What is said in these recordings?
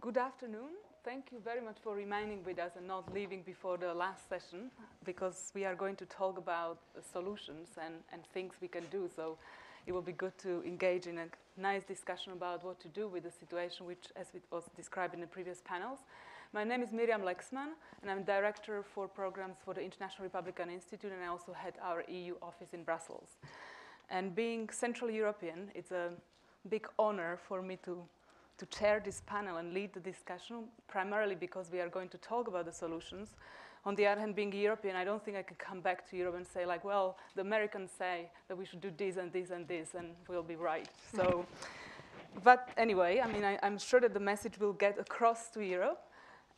Good afternoon. Thank you very much for remaining with us and not leaving before the last session because we are going to talk about solutions and, and things we can do. So it will be good to engage in a nice discussion about what to do with the situation, which, as it was described in the previous panels. My name is Miriam Lexmann, and I'm Director for Programs for the International Republican Institute, and I also head our EU office in Brussels. And being Central European, it's a big honor for me to to chair this panel and lead the discussion, primarily because we are going to talk about the solutions. On the other hand, being European, I don't think I can come back to Europe and say like, well, the Americans say that we should do this and this and this, and we'll be right. So, but anyway, I mean, I, I'm sure that the message will get across to Europe.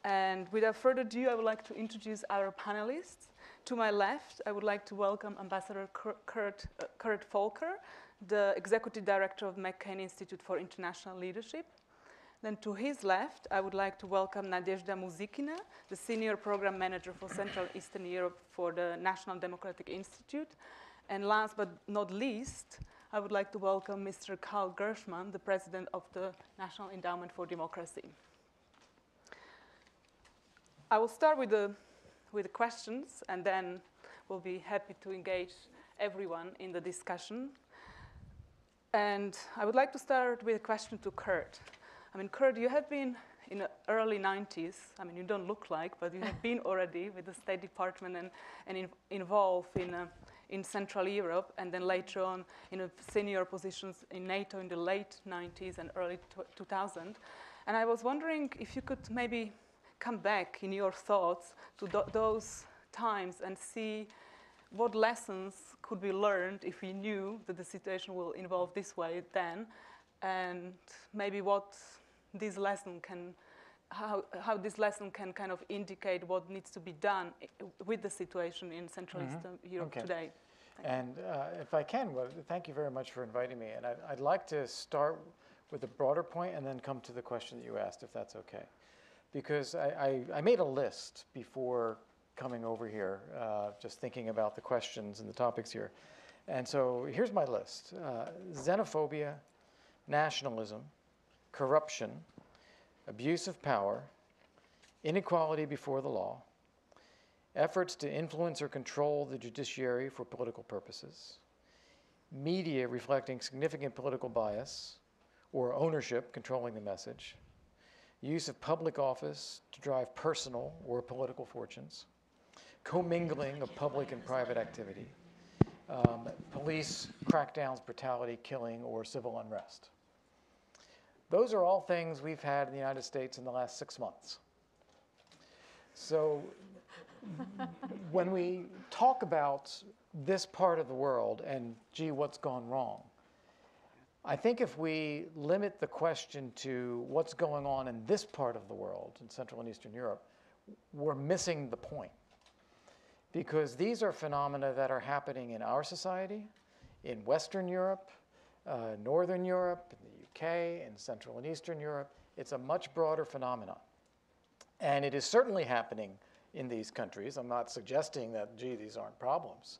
And without further ado, I would like to introduce our panelists. To my left, I would like to welcome Ambassador Kurt, uh, Kurt Volker, the Executive Director of McCain Institute for International Leadership. Then to his left, I would like to welcome Nadezhda Muzikina, the Senior Program Manager for Central Eastern Europe for the National Democratic Institute. And last but not least, I would like to welcome Mr. Carl Gershman, the President of the National Endowment for Democracy. I will start with the, with the questions, and then we'll be happy to engage everyone in the discussion. And I would like to start with a question to Kurt. I mean, Kurt, you have been in the early 90s. I mean, you don't look like, but you have been already with the State Department and, and in, involved in, uh, in Central Europe, and then later on in senior positions in NATO in the late 90s and early 2000. And I was wondering if you could maybe come back in your thoughts to th those times and see what lessons could be learned if we knew that the situation will evolve this way then, and maybe what this lesson can, how, how this lesson can kind of indicate what needs to be done with the situation in Central mm -hmm. Eastern Europe okay. today. Thank and uh, if I can, well, thank you very much for inviting me. And I'd, I'd like to start with a broader point and then come to the question that you asked, if that's okay. Because I, I, I made a list before coming over here, uh, just thinking about the questions and the topics here. And so here's my list. Uh, xenophobia, nationalism, corruption, abuse of power, inequality before the law, efforts to influence or control the judiciary for political purposes, media reflecting significant political bias or ownership controlling the message, use of public office to drive personal or political fortunes, commingling of public and private activity, um, police crackdowns, brutality, killing, or civil unrest. Those are all things we've had in the United States in the last six months. So when we talk about this part of the world and, gee, what's gone wrong, I think if we limit the question to what's going on in this part of the world, in Central and Eastern Europe, we're missing the point. Because these are phenomena that are happening in our society, in Western Europe, uh, Northern Europe, In Central and Eastern Europe. It's a much broader phenomenon. And it is certainly happening in these countries. I'm not suggesting that, gee, these aren't problems.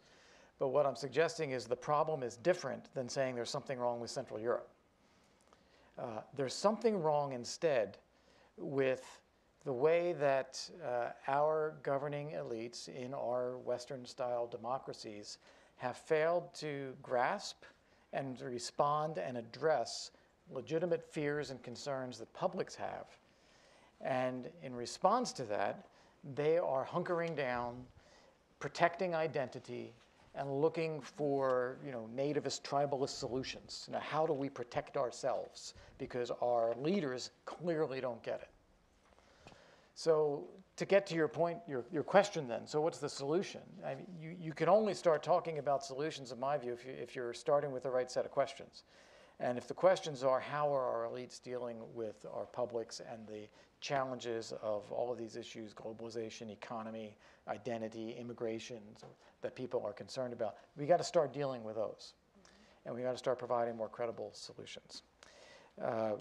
But what I'm suggesting is the problem is different than saying there's something wrong with Central Europe. Uh, there's something wrong instead with the way that uh, our governing elites in our Western style democracies have failed to grasp and respond and address legitimate fears and concerns that publics have. And in response to that, they are hunkering down, protecting identity, and looking for you know, nativist, tribalist solutions. Now, how do we protect ourselves? Because our leaders clearly don't get it. So to get to your point, your, your question then, so what's the solution? I mean, you, you can only start talking about solutions, in my view, if, you, if you're starting with the right set of questions. And if the questions are how are our elites dealing with our publics and the challenges of all of these issues, globalization, economy, identity, immigration, that people are concerned about, we got to start dealing with those. And we got to start providing more credible solutions. Uh,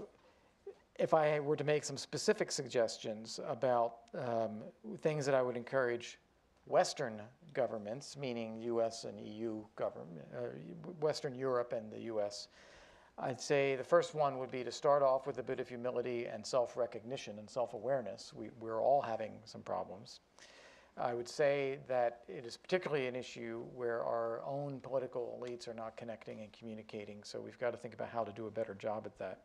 if I were to make some specific suggestions about um, things that I would encourage Western governments, meaning US and EU government, uh, Western Europe and the US, I'd say the first one would be to start off with a bit of humility and self recognition and self awareness. We, we're all having some problems. I would say that it is particularly an issue where our own political elites are not connecting and communicating, so we've got to think about how to do a better job at that.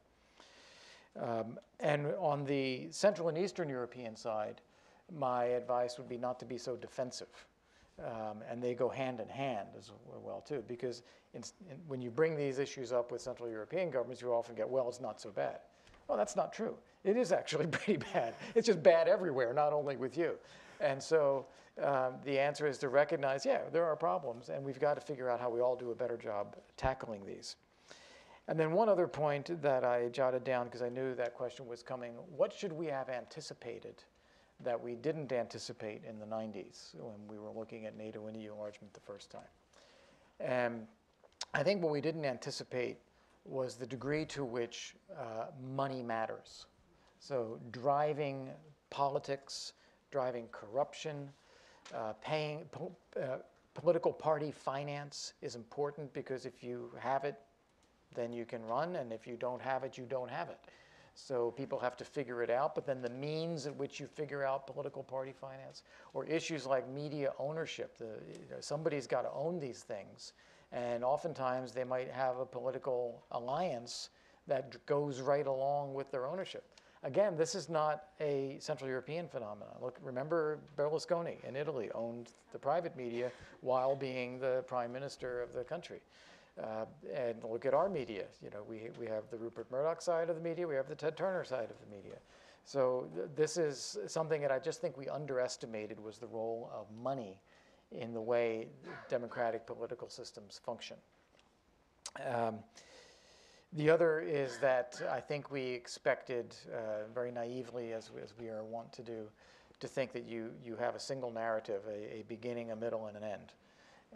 Um, and on the Central and Eastern European side, my advice would be not to be so defensive. Um, and they go hand in hand as well too, because in, in, when you bring these issues up with Central European governments, you often get, well, it's not so bad. Well, that's not true. It is actually pretty bad. It's just bad everywhere, not only with you. And so um, the answer is to recognize, yeah, there are problems, and we've got to figure out how we all do a better job tackling these. And then one other point that I jotted down because I knew that question was coming what should we have anticipated that we didn't anticipate in the 90s when we were looking at NATO and EU enlargement the first time? And I think what we didn't anticipate was the degree to which uh, money matters. So, driving politics, driving corruption, uh, paying po uh, political party finance is important because if you have it, then you can run, and if you don't have it, you don't have it. So people have to figure it out, but then the means at which you figure out political party finance or issues like media ownership, the, you know, somebody's got to own these things. And oftentimes they might have a political alliance that goes right along with their ownership. Again, this is not a Central European phenomenon. Look, remember Berlusconi in Italy owned the private media while being the prime minister of the country. Uh, and look at our media. You know, we, we have the Rupert Murdoch side of the media, we have the Ted Turner side of the media. So th this is something that I just think we underestimated was the role of money in the way democratic political systems function. Um, the other is that I think we expected, uh, very naively, as, as we are wont to do, to think that you, you have a single narrative, a, a beginning, a middle, and an end.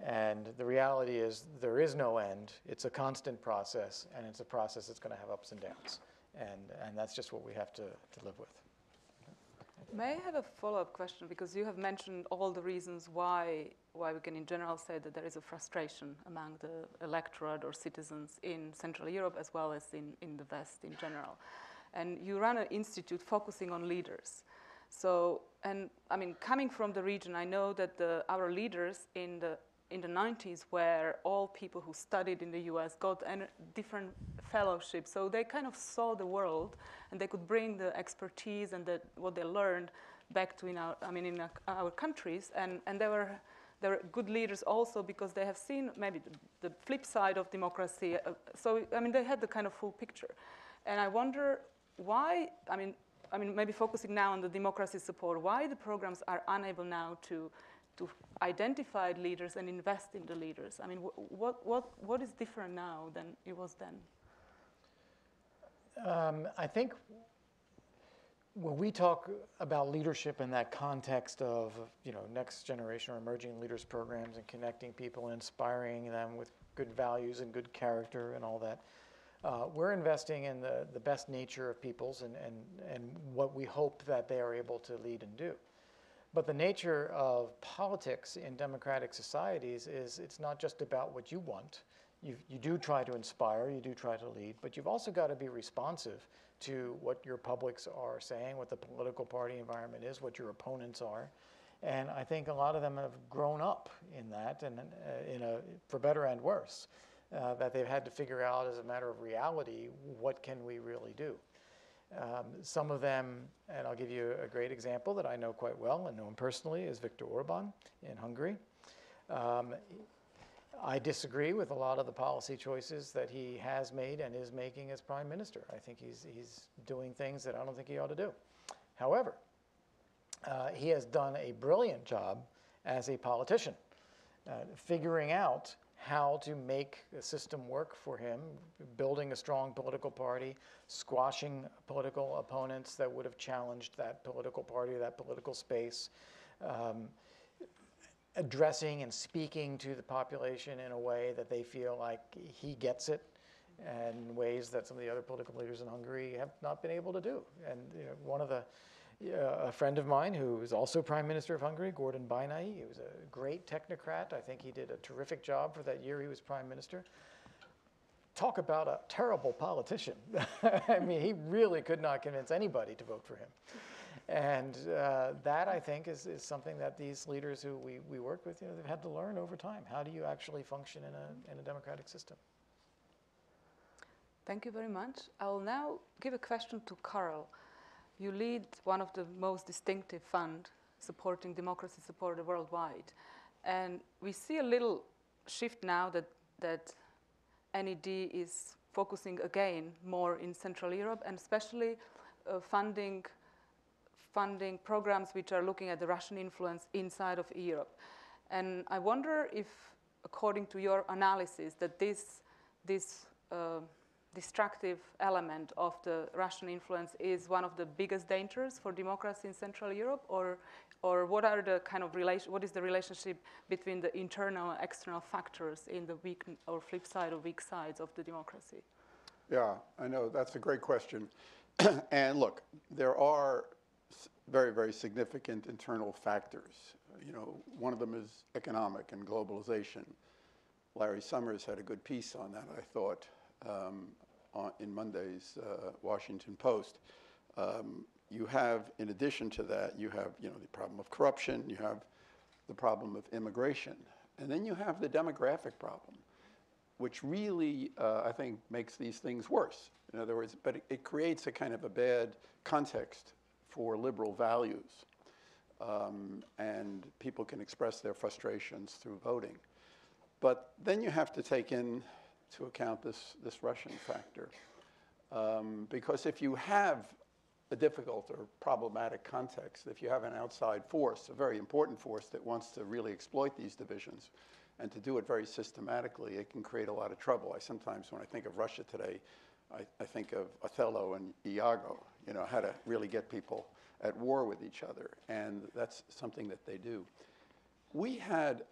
And the reality is there is no end. It's a constant process, and it's a process that's going to have ups and downs. And, and that's just what we have to, to live with. May I have a follow-up question? Because you have mentioned all the reasons why, why we can in general say that there is a frustration among the electorate or citizens in Central Europe as well as in, in the West in general. And you run an institute focusing on leaders. So, and I mean, coming from the region, I know that the, our leaders in the in the 90s where all people who studied in the US got different fellowships. So they kind of saw the world and they could bring the expertise and the, what they learned back to in our, I mean, in our countries. And, and they, were, they were good leaders also because they have seen maybe the, the flip side of democracy. Uh, so, I mean, they had the kind of full picture. And I wonder why, I mean, I mean, maybe focusing now on the democracy support, why the programs are unable now to to identify leaders and invest in the leaders? I mean, wh what, what, what is different now than it was then? Um, I think when we talk about leadership in that context of you know next generation or emerging leaders programs and connecting people and inspiring them with good values and good character and all that, uh, we're investing in the, the best nature of peoples and, and, and what we hope that they are able to lead and do. But the nature of politics in democratic societies is it's not just about what you want. You, you do try to inspire, you do try to lead, but you've also got to be responsive to what your publics are saying, what the political party environment is, what your opponents are. And I think a lot of them have grown up in that, and uh, in a, for better and worse, uh, that they've had to figure out as a matter of reality, what can we really do? Um, some of them, and I'll give you a great example that I know quite well and know him personally, is Viktor Orban in Hungary. Um, I disagree with a lot of the policy choices that he has made and is making as prime minister. I think he's, he's doing things that I don't think he ought to do. However, uh, he has done a brilliant job as a politician, uh, figuring out how to make a system work for him, building a strong political party, squashing political opponents that would have challenged that political party that political space, um, addressing and speaking to the population in a way that they feel like he gets it and ways that some of the other political leaders in Hungary have not been able to do. And you know, one of the a friend of mine who is also Prime Minister of Hungary, Gordon Bajnai. He was a great technocrat. I think he did a terrific job for that year he was Prime Minister. talk about a terrible politician. I mean, he really could not convince anybody to vote for him. And uh, that, I think, is, is something that these leaders who we, we work with, you know, they've had to learn over time. How do you actually function in a, in a democratic system? Thank you very much. I will now give a question to Carl. You lead one of the most distinctive fund supporting democracy supported worldwide. And we see a little shift now that, that NED is focusing again more in Central Europe and especially uh, funding, funding programs which are looking at the Russian influence inside of Europe. And I wonder if, according to your analysis, that this, this uh, destructive element of the Russian influence is one of the biggest dangers for democracy in Central Europe, or, or what are the kind of relation, what is the relationship between the internal and external factors in the weak or flip side or weak sides of the democracy? Yeah, I know that's a great question. and look, there are very, very significant internal factors. You know, one of them is economic and globalization. Larry Summers had a good piece on that, I thought um, on, in Monday's uh, Washington Post. Um, you have, in addition to that, you have you know the problem of corruption, you have the problem of immigration, and then you have the demographic problem, which really uh, I think makes these things worse. In other words, but it, it creates a kind of a bad context for liberal values, um, and people can express their frustrations through voting. But then you have to take in to account this, this Russian factor. Um, because if you have a difficult or problematic context, if you have an outside force, a very important force that wants to really exploit these divisions and to do it very systematically, it can create a lot of trouble. I sometimes, when I think of Russia today, I, I think of Othello and Iago, you know, how to really get people at war with each other. And that's something that they do. We had,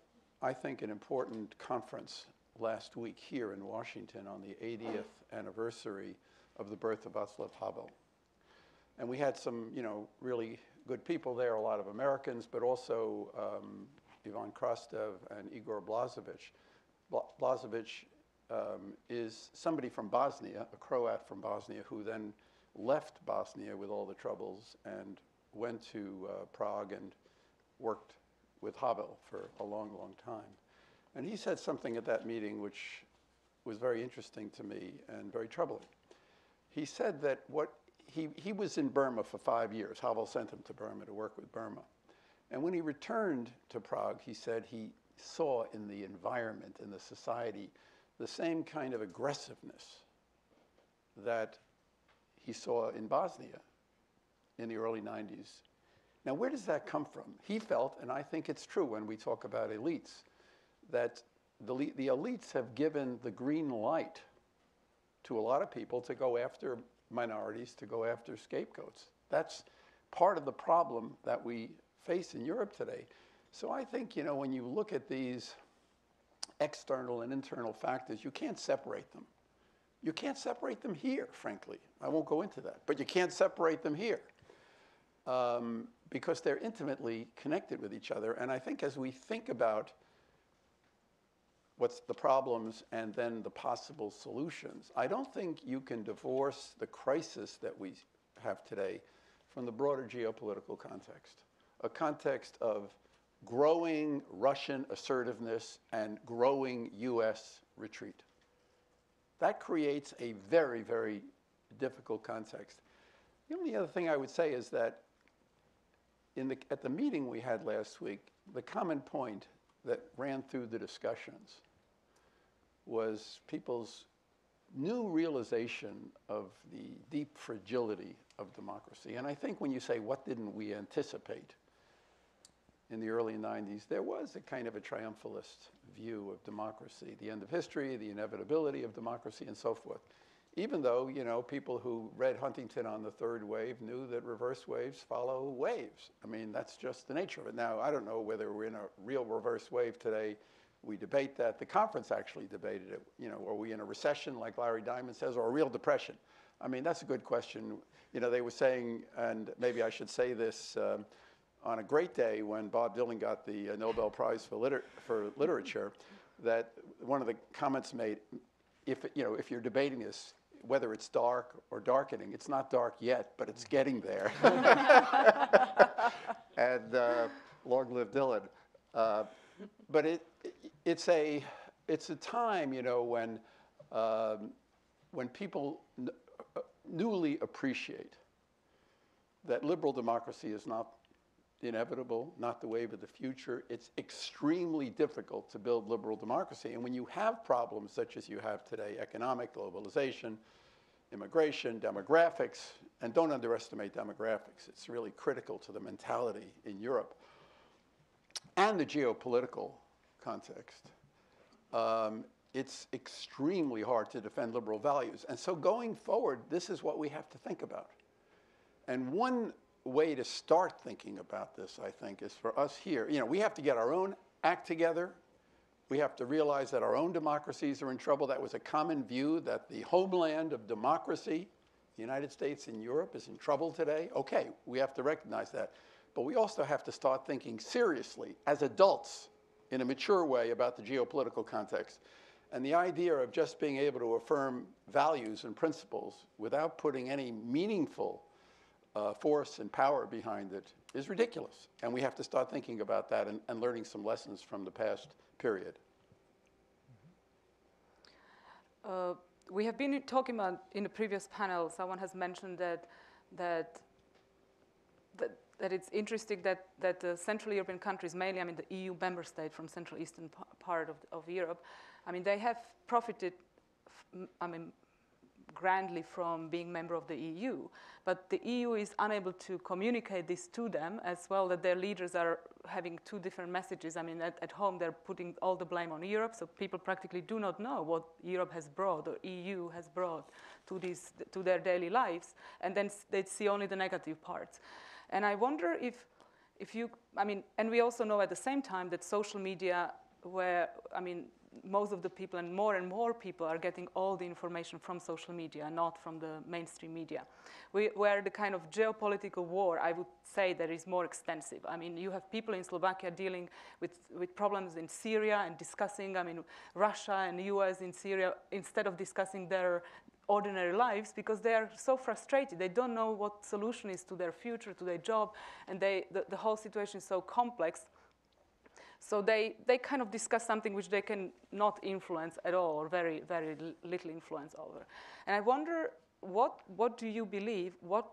I think, an important conference last week here in Washington on the 80th anniversary of the birth of Václav Havel. And we had some, you know, really good people there, a lot of Americans, but also um, Ivan Krastev and Igor Blažević. Blažević um, is somebody from Bosnia, a Croat from Bosnia, who then left Bosnia with all the troubles and went to uh, Prague and worked with Havel for a long, long time. And he said something at that meeting which was very interesting to me and very troubling. He said that what he, he was in Burma for five years. Havel sent him to Burma to work with Burma. And when he returned to Prague, he said he saw in the environment, in the society, the same kind of aggressiveness that he saw in Bosnia in the early 90s. Now, where does that come from? He felt, and I think it's true when we talk about elites, that the, the elites have given the green light to a lot of people to go after minorities, to go after scapegoats. That's part of the problem that we face in Europe today. So I think, you know, when you look at these external and internal factors, you can't separate them. You can't separate them here, frankly. I won't go into that, but you can't separate them here um, because they're intimately connected with each other. And I think as we think about what's the problems and then the possible solutions. I don't think you can divorce the crisis that we have today from the broader geopolitical context, a context of growing Russian assertiveness and growing US retreat. That creates a very, very difficult context. The only other thing I would say is that in the, at the meeting we had last week, the common point that ran through the discussions was people's new realization of the deep fragility of democracy. And I think when you say, what didn't we anticipate in the early 90s, there was a kind of a triumphalist view of democracy, the end of history, the inevitability of democracy, and so forth. Even though, you know, people who read Huntington on the third wave knew that reverse waves follow waves. I mean, that's just the nature of it. Now, I don't know whether we're in a real reverse wave today we debate that. The conference actually debated it. You know, are we in a recession, like Larry Diamond says, or a real depression? I mean, that's a good question. You know, they were saying, and maybe I should say this, um, on a great day when Bob Dylan got the uh, Nobel Prize for, liter- for Literature, that one of the comments made, if, you know, if you're debating this, whether it's dark or darkening, it's not dark yet, but it's getting there. and uh, long live Dylan. Uh, but it, it's a, it's a time, you know, when, um, when people n- newly appreciate that liberal democracy is not inevitable, not the wave of the future. It's extremely difficult to build liberal democracy. And when you have problems such as you have today economic, globalization, immigration, demographics, and don't underestimate demographics, it's really critical to the mentality in Europe and the geopolitical context. Um, it's extremely hard to defend liberal values. And so going forward, this is what we have to think about. And one way to start thinking about this, I think, is for us here. You know, we have to get our own act together. We have to realize that our own democracies are in trouble. That was a common view that the homeland of democracy, the United States and Europe, is in trouble today. Okay, we have to recognize that. But we also have to start thinking seriously as adults in a mature way about the geopolitical context. And the idea of just being able to affirm values and principles without putting any meaningful uh, force and power behind it is ridiculous. And we have to start thinking about that and, and learning some lessons from the past period. Uh, we have been talking about in the previous panel. Someone has mentioned that that that, it's interesting that that the Central European countries, mainly I mean the EU member state from Central Eastern part of, of Europe, I mean they have profited, I mean grandly from being member of the EU. But the EU is unable to communicate this to them as well, that their leaders are having two different messages. I mean, at, at home, they're putting all the blame on Europe, so people practically do not know what Europe has brought or EU has brought to, these, to their daily lives, and then they see only the negative parts. And I wonder if, if you, I mean, and we also know at the same time that social media, where, I mean, most of the people and more and more people are getting all the information from social media, not from the mainstream media. We, where the kind of geopolitical war, I would say, that is more extensive. I mean, you have people in Slovakia dealing with, with problems in Syria and discussing, I mean, Russia and US in Syria, instead of discussing their ordinary lives because they are so frustrated. They don't know what solution is to their future, to their job, and they, the, the whole situation is so complex so they, they kind of discuss something which they can not influence at all or very, very little influence over. And I wonder, what, what do you believe, what,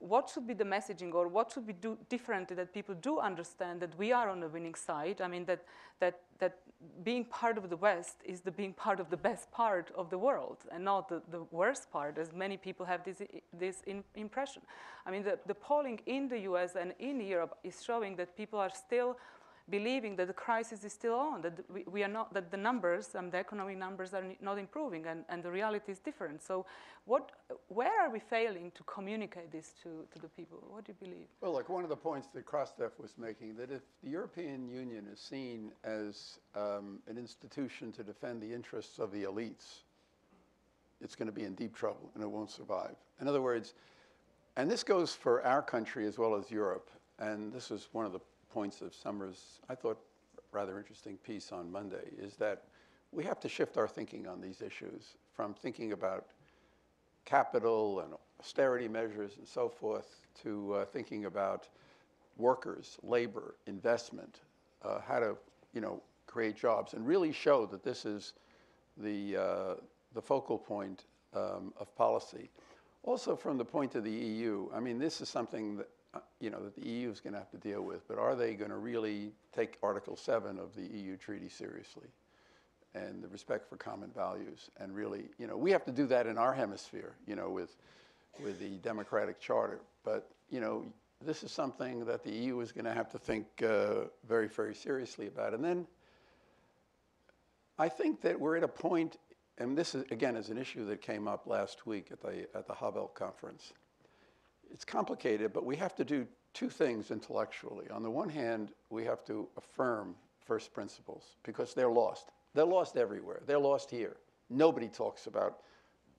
what should be the messaging or what should be do differently that people do understand that we are on the winning side? I mean, that, that, that being part of the West is the being part of the best part of the world and not the, the worst part, as many people have this, this in, impression. I mean, the, the polling in the US and in Europe is showing that people are still believing that the crisis is still on, that we, we are not, that the numbers, and the economic numbers are not improving, and, and the reality is different. So, what, where are we failing to communicate this to, to the people? What do you believe? Well, like one of the points that Krastev was making, that if the European Union is seen as um, an institution to defend the interests of the elites, it's going to be in deep trouble and it won't survive. In other words, and this goes for our country as well as Europe, and this is one of the points of Summer's, I thought, rather interesting piece on Monday is that we have to shift our thinking on these issues from thinking about capital and austerity measures and so forth to uh, thinking about workers, labor, investment, uh, how to, you know, create jobs and really show that this is the, uh, the focal point um, of policy. Also from the point of the EU, I mean, this is something that you know, that the EU is going to have to deal with, but are they going to really take Article 7 of the EU treaty seriously and the respect for common values? And really, you know, we have to do that in our hemisphere, you know, with, with the Democratic Charter. But, you know, this is something that the EU is going to have to think uh, very, very seriously about. And then I think that we're at a point, and this is, again, is an issue that came up last week at the, at the Havel conference it's complicated, but we have to do two things intellectually. On the one hand, we have to affirm first principles because they're lost. They're lost everywhere. They're lost here. Nobody talks about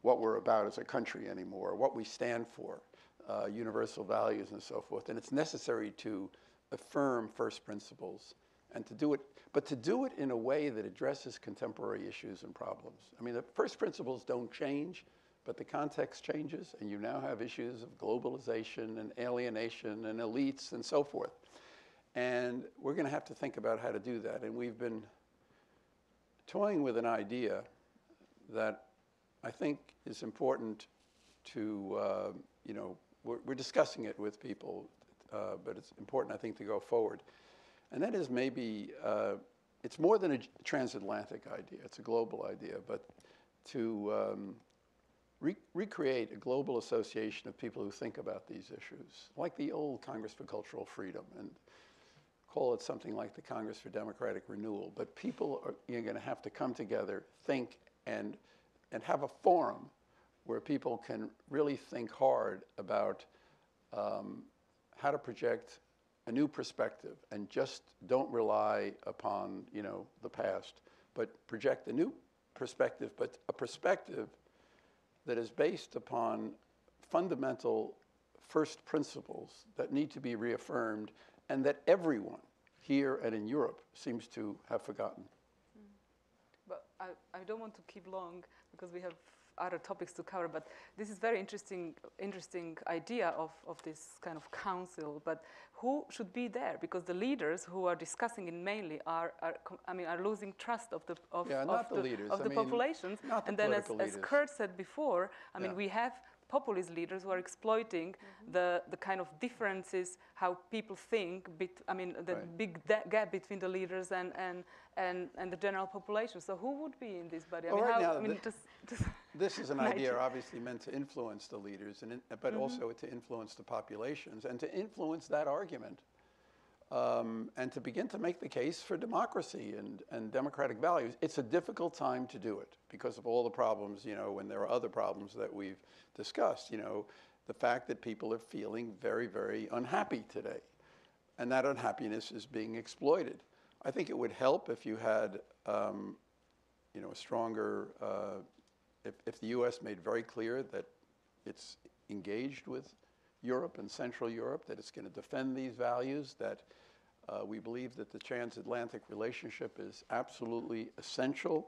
what we're about as a country anymore, what we stand for, uh, universal values and so forth. And it's necessary to affirm first principles and to do it, but to do it in a way that addresses contemporary issues and problems. I mean, the first principles don't change, but the context changes, and you now have issues of globalization and alienation and elites and so forth. And we're going to have to think about how to do that. And we've been toying with an idea that I think is important to, uh, you know, we're, we're, discussing it with people, uh, but it's important, I think, to go forward. And that is maybe, uh, it's more than a transatlantic idea, it's a global idea, but to um, re recreate a global association of people who think about these issues, like the old Congress for Cultural Freedom, and call it something like the Congress for Democratic Renewal. But people are going to have to come together, think, and, and have a forum where people can really think hard about um, how to project a new perspective and just don't rely upon you know the past, but project a new perspective, but a perspective that is based upon fundamental first principles that need to be reaffirmed and that everyone here and in Europe seems to have forgotten. Hmm. But I, I don't want to keep long because we have other topics to cover, but this is very interesting, interesting idea of, of this kind of council. But who should be there? Because the leaders who are discussing it mainly are, are I mean, are losing trust of the of, yeah, of the, the, leaders. of I the mean, populations. Not the and then, as, as Kurt said before, I mean, we have populist leaders who are exploiting mm -hmm. the, the kind of differences how people think bit, I mean the right. big gap between the leaders and, and and and the general population so who would be in this body I well, mean, right how, now, I mean, just, just this is an idea obviously meant to influence the leaders and in, but mm -hmm. also to influence the populations and to influence that argument um, and to begin to make the case for democracy and, and democratic values. It's a difficult time to do it because of all the problems, you know, and there are other problems that we've discussed, you know, the fact that people are feeling very, very unhappy today. And that unhappiness is being exploited. I think it would help if you had, um, you know, a stronger, uh, if, if the U.S. made very clear that it's engaged with Europe and Central Europe, that it's going to defend these values, that uh, we believe that the transatlantic relationship is absolutely essential.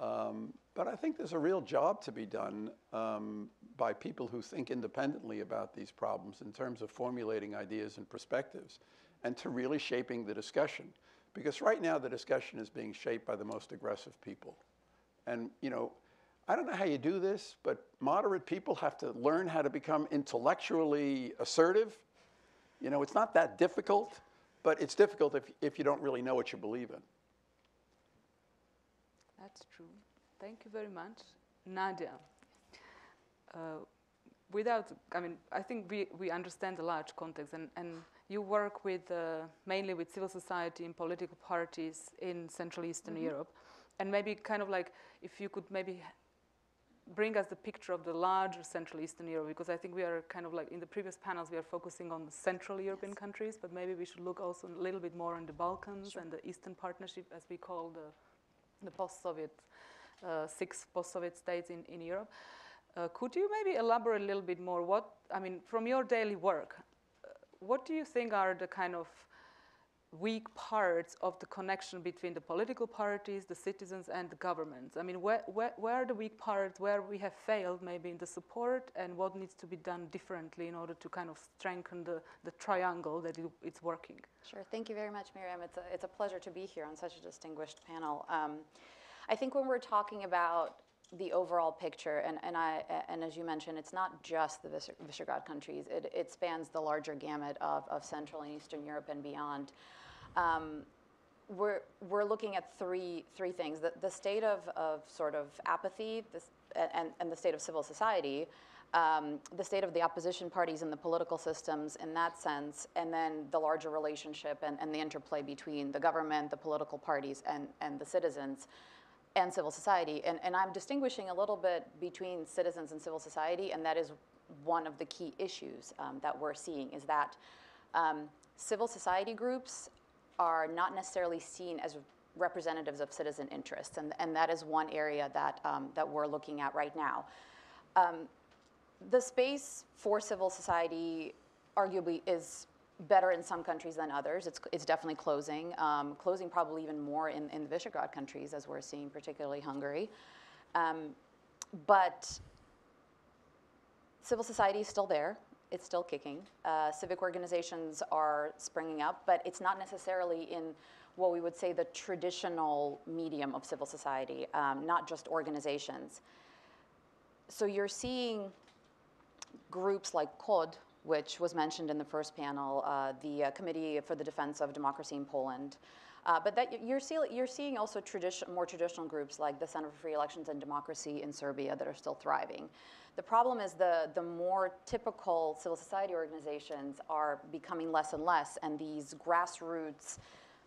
Um, but I think there's a real job to be done um, by people who think independently about these problems in terms of formulating ideas and perspectives and to really shaping the discussion. Because right now the discussion is being shaped by the most aggressive people. And, you know, I don't know how you do this, but moderate people have to learn how to become intellectually assertive. You know, it's not that difficult, but it's difficult if, if you don't really know what you believe in. That's true. Thank you very much. Nadia, uh, without, I mean, I think we, we understand the large context and, and you work with, uh, mainly with civil society and political parties in Central Eastern mm -hmm. Europe. And maybe kind of like, if you could maybe bring us the picture of the larger Central Eastern Europe, because I think we are kind of like, in the previous panels, we are focusing on the Central European yes. countries, but maybe we should look also a little bit more on the Balkans sure. and the Eastern Partnership, as we call the, the post-Soviet, uh, six post-Soviet states in, in Europe. Uh, could you maybe elaborate a little bit more what, I mean, from your daily work, uh, what do you think are the kind of weak parts of the connection between the political parties, the citizens, and the governments? I mean, where, where, where, are the weak parts, where we have failed maybe in the support, and what needs to be done differently in order to kind of strengthen the, the triangle that it, it's working? Sure. Thank you very much, Miriam. It's a, it's a pleasure to be here on such a distinguished panel. Um, I think when we're talking about the overall picture, and, and, I, and as you mentioned, it's not just the Visegrad countries, it, it spans the larger gamut of, of Central and Eastern Europe and beyond. Um, we're, we're looking at three, three things. The, the state of, of sort of apathy this, and, and the state of civil society, um, the state of the opposition parties and the political systems in that sense, and then the larger relationship and, and the interplay between the government, the political parties, and, and the citizens and civil society. And, and I'm distinguishing a little bit between citizens and civil society, and that is one of the key issues um, that we're seeing is that um, civil society groups are not necessarily seen as representatives of citizen interests, and, and that is one area that, um, that we're looking at right now. Um, the space for civil society arguably is better in some countries than others. It's, it's definitely closing, um, closing probably even more in, in the Visegrad countries, as we're seeing, particularly Hungary. Um, but civil society is still there. It's still kicking. Uh, civic organizations are springing up, but it's not necessarily in what we would say the traditional medium of civil society, um, not just organizations. So you're seeing groups like KOD, which was mentioned in the first panel, uh, the uh, Committee for the Defense of Democracy in Poland. Uh, but that you're, see, you're seeing also tradition, more traditional groups like the Center for Free Elections and Democracy in Serbia that are still thriving. The problem is the, the more typical civil society organizations are becoming less and less, and these grassroots,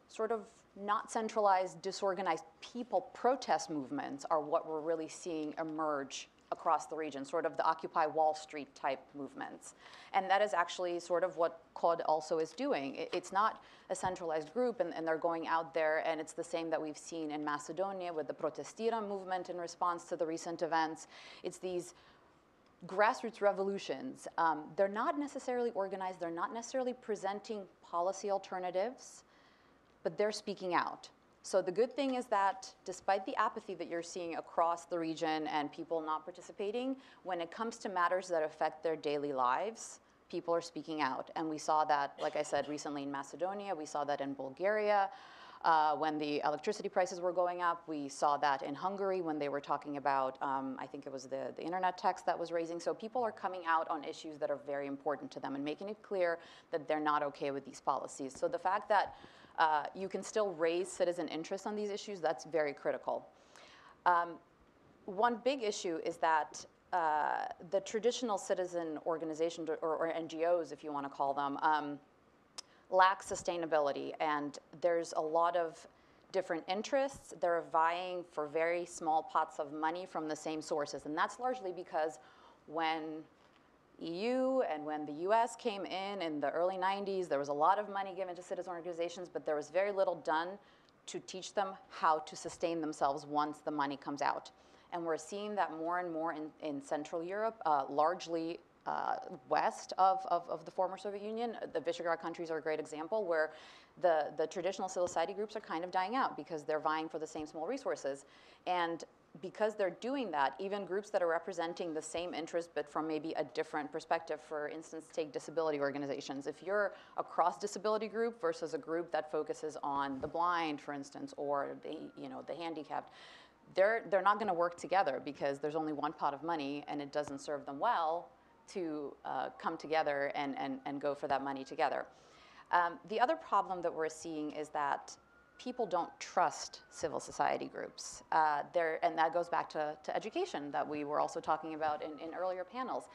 sort of not centralized, disorganized people protest movements are what we're really seeing emerge across the region, sort of the Occupy Wall Street type movements. And that is actually sort of what KOD also is doing. It's not a centralized group, and, and, they're going out there, and it's the same that we've seen in Macedonia with the Protestira movement in response to the recent events. It's these grassroots revolutions. Um, they're not necessarily organized, they're not necessarily presenting policy alternatives, but they're speaking out. So the good thing is that despite the apathy that you're seeing across the region and people not participating, when it comes to matters that affect their daily lives, people are speaking out. And we saw that, like I said, recently in Macedonia, we saw that in Bulgaria. Uh, when the electricity prices were going up. We saw that in Hungary when they were talking about, um, I think it was the, the internet tax that was raising. So people are coming out on issues that are very important to them and making it clear that they're not okay with these policies. So the fact that uh, you can still raise citizen interest on these issues, that's very critical. Um, one big issue is that uh, the traditional citizen organizations or, or, NGOs, if you want to call them, um, lack sustainability. And there's a lot of different interests. They're vying for very small pots of money from the same sources. And that's largely because when EU and when the US came in in the early 90s, there was a lot of money given to citizen organizations, but there was very little done to teach them how to sustain themselves once the money comes out. And we're seeing that more and more in, in Central Europe, uh, largely uh, west of, of, of, the former Soviet Union. The Visegrad countries are a great example where the, the traditional civil society groups are kind of dying out because they're vying for the same small resources. And because they're doing that, even groups that are representing the same interest but from maybe a different perspective, for instance, take disability organizations. If you're a cross disability group versus a group that focuses on the blind, for instance, or the, you know, the handicapped, they're, they're not going to work together because there's only one pot of money and it doesn't serve them well to uh, come together and, and, and go for that money together. Um, the other problem that we're seeing is that people don't trust civil society groups. Uh, and that goes back to, to education that we were also talking about in, in earlier panels.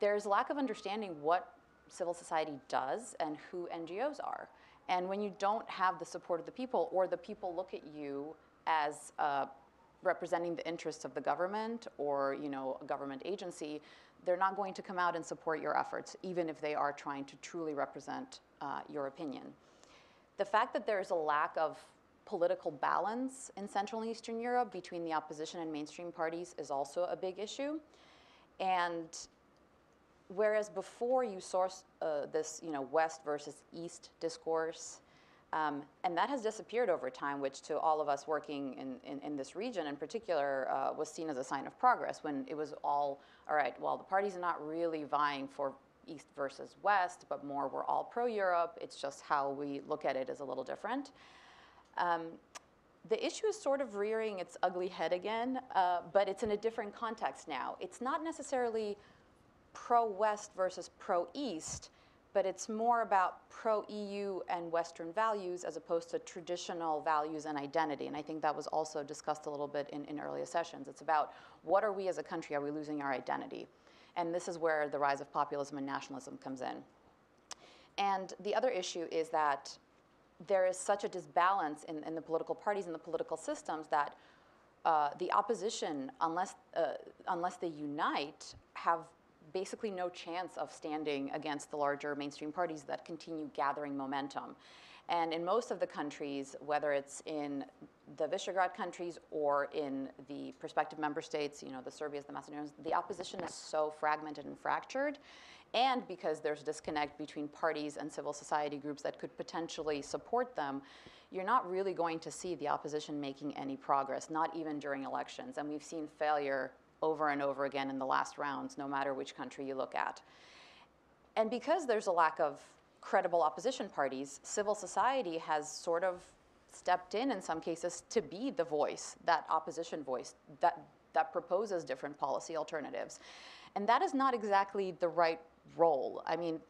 There's a lack of understanding what civil society does and who NGOs are. And when you don't have the support of the people, or the people look at you as uh, representing the interests of the government or you know a government agency, they're not going to come out and support your efforts, even if they are trying to truly represent uh, your opinion. The fact that there's a lack of political balance in Central and Eastern Europe between the opposition and mainstream parties is also a big issue. And whereas before you saw uh, this, you know, West versus East discourse, um, and that has disappeared over time, which to all of us working in, in, in this region in particular uh, was seen as a sign of progress when it was all, all right, well, the parties are not really vying for East versus West, but more we're all pro-Europe. It's just how we look at it is a little different. Um, the issue is sort of rearing its ugly head again, uh, but it's in a different context now. It's not necessarily pro-West versus pro-East, but it's more about pro-EU and Western values as opposed to traditional values and identity. And I think that was also discussed a little bit in, in earlier sessions. It's about what are we as a country, are we losing our identity? And this is where the rise of populism and nationalism comes in. And the other issue is that there is such a disbalance in, in the political parties and the political systems that uh, the opposition, unless, uh, unless they unite, have basically no chance of standing against the larger mainstream parties that continue gathering momentum. And in most of the countries, whether it's in the Visegrad countries or in the prospective member states, you know, the Serbias, the Macedonians, the opposition is so fragmented and fractured. and because there's disconnect between parties and civil society groups that could potentially support them, you're not really going to see the opposition making any progress, not even during elections. And we've seen failure over and over again in the last rounds, no matter which country you look at. And because there's a lack of credible opposition parties, civil society has sort of stepped in in some cases to be the voice, that opposition voice that, that proposes different policy alternatives. And that is not exactly the right role. I mean,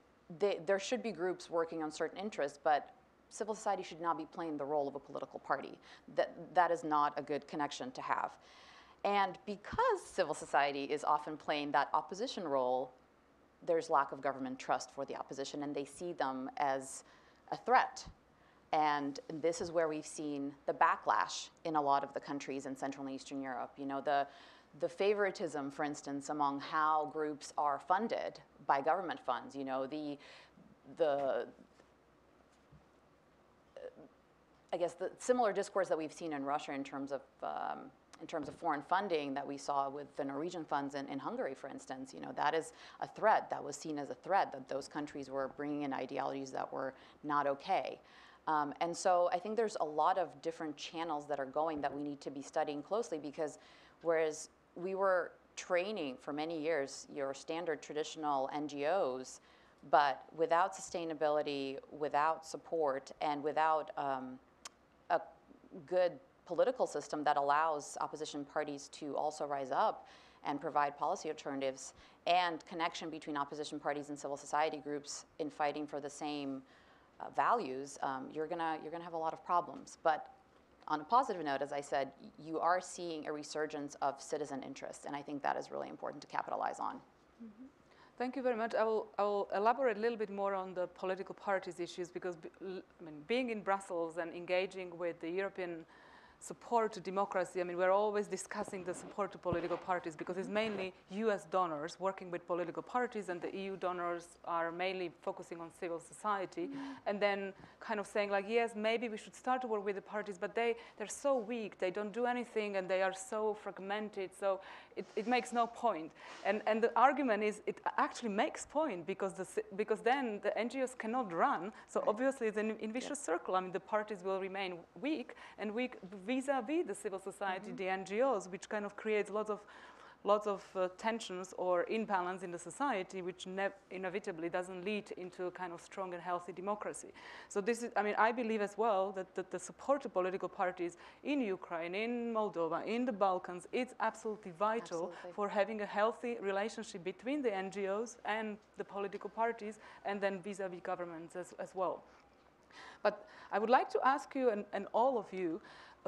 they, there should be groups working on certain interests, but civil society should not be playing the role of a political party. That, that is not a good connection to have. And because civil society is often playing that opposition role, there's lack of government trust for the opposition, and they see them as a threat. And this is where we've seen the backlash in a lot of the countries in Central and Eastern Europe. You know, the, the favoritism, for instance, among how groups are funded by government funds. You know, the, the, I guess the similar discourse that we've seen in Russia in terms of um, in terms of foreign funding that we saw with the Norwegian funds in, in Hungary, for instance, you know, that is a threat that was seen as a threat that those countries were bringing in ideologies that were not okay. Um, and so I think there's a lot of different channels that are going that we need to be studying closely because whereas we were training for many years your standard traditional NGOs, but without sustainability, without support, and without um, a good political system that allows opposition parties to also rise up and provide policy alternatives and connection between opposition parties and civil society groups in fighting for the same uh, values, um, you're gonna you're gonna have a lot of problems. But on a positive note, as I said, you are seeing a resurgence of citizen interest, and I think that is really important to capitalize on. Mm -hmm. Thank you very much. I will, I will elaborate a little bit more on the political parties issues because I mean, being in Brussels and engaging with the European support to democracy, I mean, we're always discussing the support to political parties because it's mainly US donors working with political parties and the EU donors are mainly focusing on civil society mm -hmm. and then kind of saying like, yes, maybe we should start to work with the parties, but they, they're so weak, they don't do anything and they are so fragmented, so it, it makes no point. And, and the argument is it actually makes point because, the, because then the NGOs cannot run, so right. obviously it's an vicious yeah. circle. I mean, the parties will remain weak and weak vis-a-vis the civil society, mm -hmm. the NGOs, which kind of creates lots of lots of uh, tensions or imbalance in the society, which inevitably doesn't lead into a kind of strong and healthy democracy. So this is, I mean, I believe as well that, that the support to political parties in Ukraine, in Moldova, in the Balkans, it's absolutely vital absolutely. for having a healthy relationship between the NGOs and the political parties, and then vis-a-vis -vis governments as, as well. But I would like to ask you and, and all of you,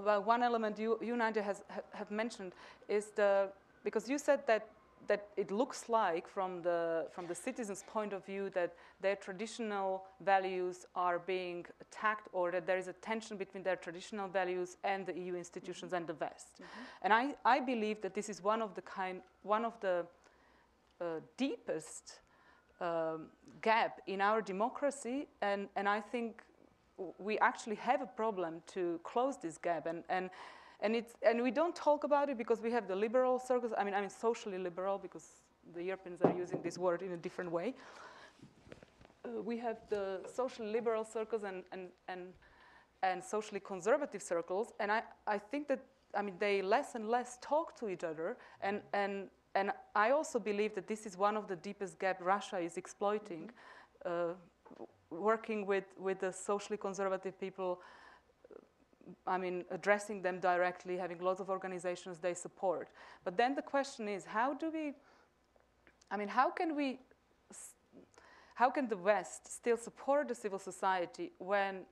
well, one element you, you Nadia, has, have mentioned is the, because you said that, that it looks like from the, from the citizens' point of view that their traditional values are being attacked or that there is a tension between their traditional values and the EU institutions mm -hmm. and the West. Mm -hmm. And I, I believe that this is one of the kind, one of the uh, deepest um, gap in our democracy and, and I think we actually have a problem to close this gap. And, and, and, it's, and we don't talk about it because we have the liberal circles. I mean, I mean socially liberal because the Europeans are using this word in a different way. Uh, we have the socially liberal circles and, and, and, and socially conservative circles. And I, I think that, I mean, they less and less talk to each other. And, and, and I also believe that this is one of the deepest gaps Russia is exploiting. Uh, working with, with the socially conservative people, I mean, addressing them directly, having lots of organizations they support. But then the question is, how do we, I mean, how can we, how can the West still support the civil society when,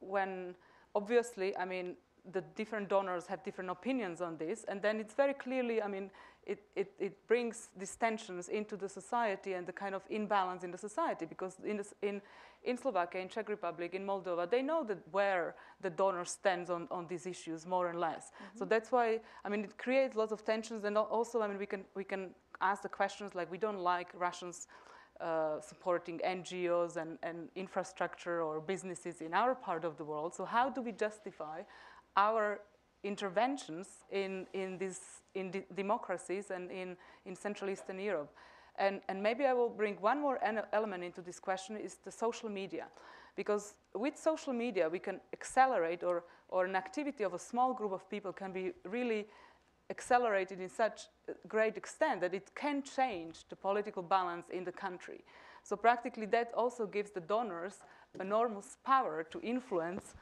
when obviously, I mean, the different donors have different opinions on this, and then it's very clearly, I mean, it, it, it brings these tensions into the society and the kind of imbalance in the society because in, this, in, in Slovakia, in Czech Republic, in Moldova, they know that where the donor stands on, on these issues more or less. Mm -hmm. So that's why, I mean, it creates lots of tensions and also, I mean, we can, we can ask the questions like we don't like Russians uh, supporting NGOs and, and infrastructure or businesses in our part of the world. So how do we justify our interventions in, in these in democracies and in, in Central Eastern Europe. And, and maybe I will bring one more element into this question is the social media. Because with social media, we can accelerate or, or an activity of a small group of people can be really accelerated in such great extent that it can change the political balance in the country. So practically that also gives the donors enormous power to influence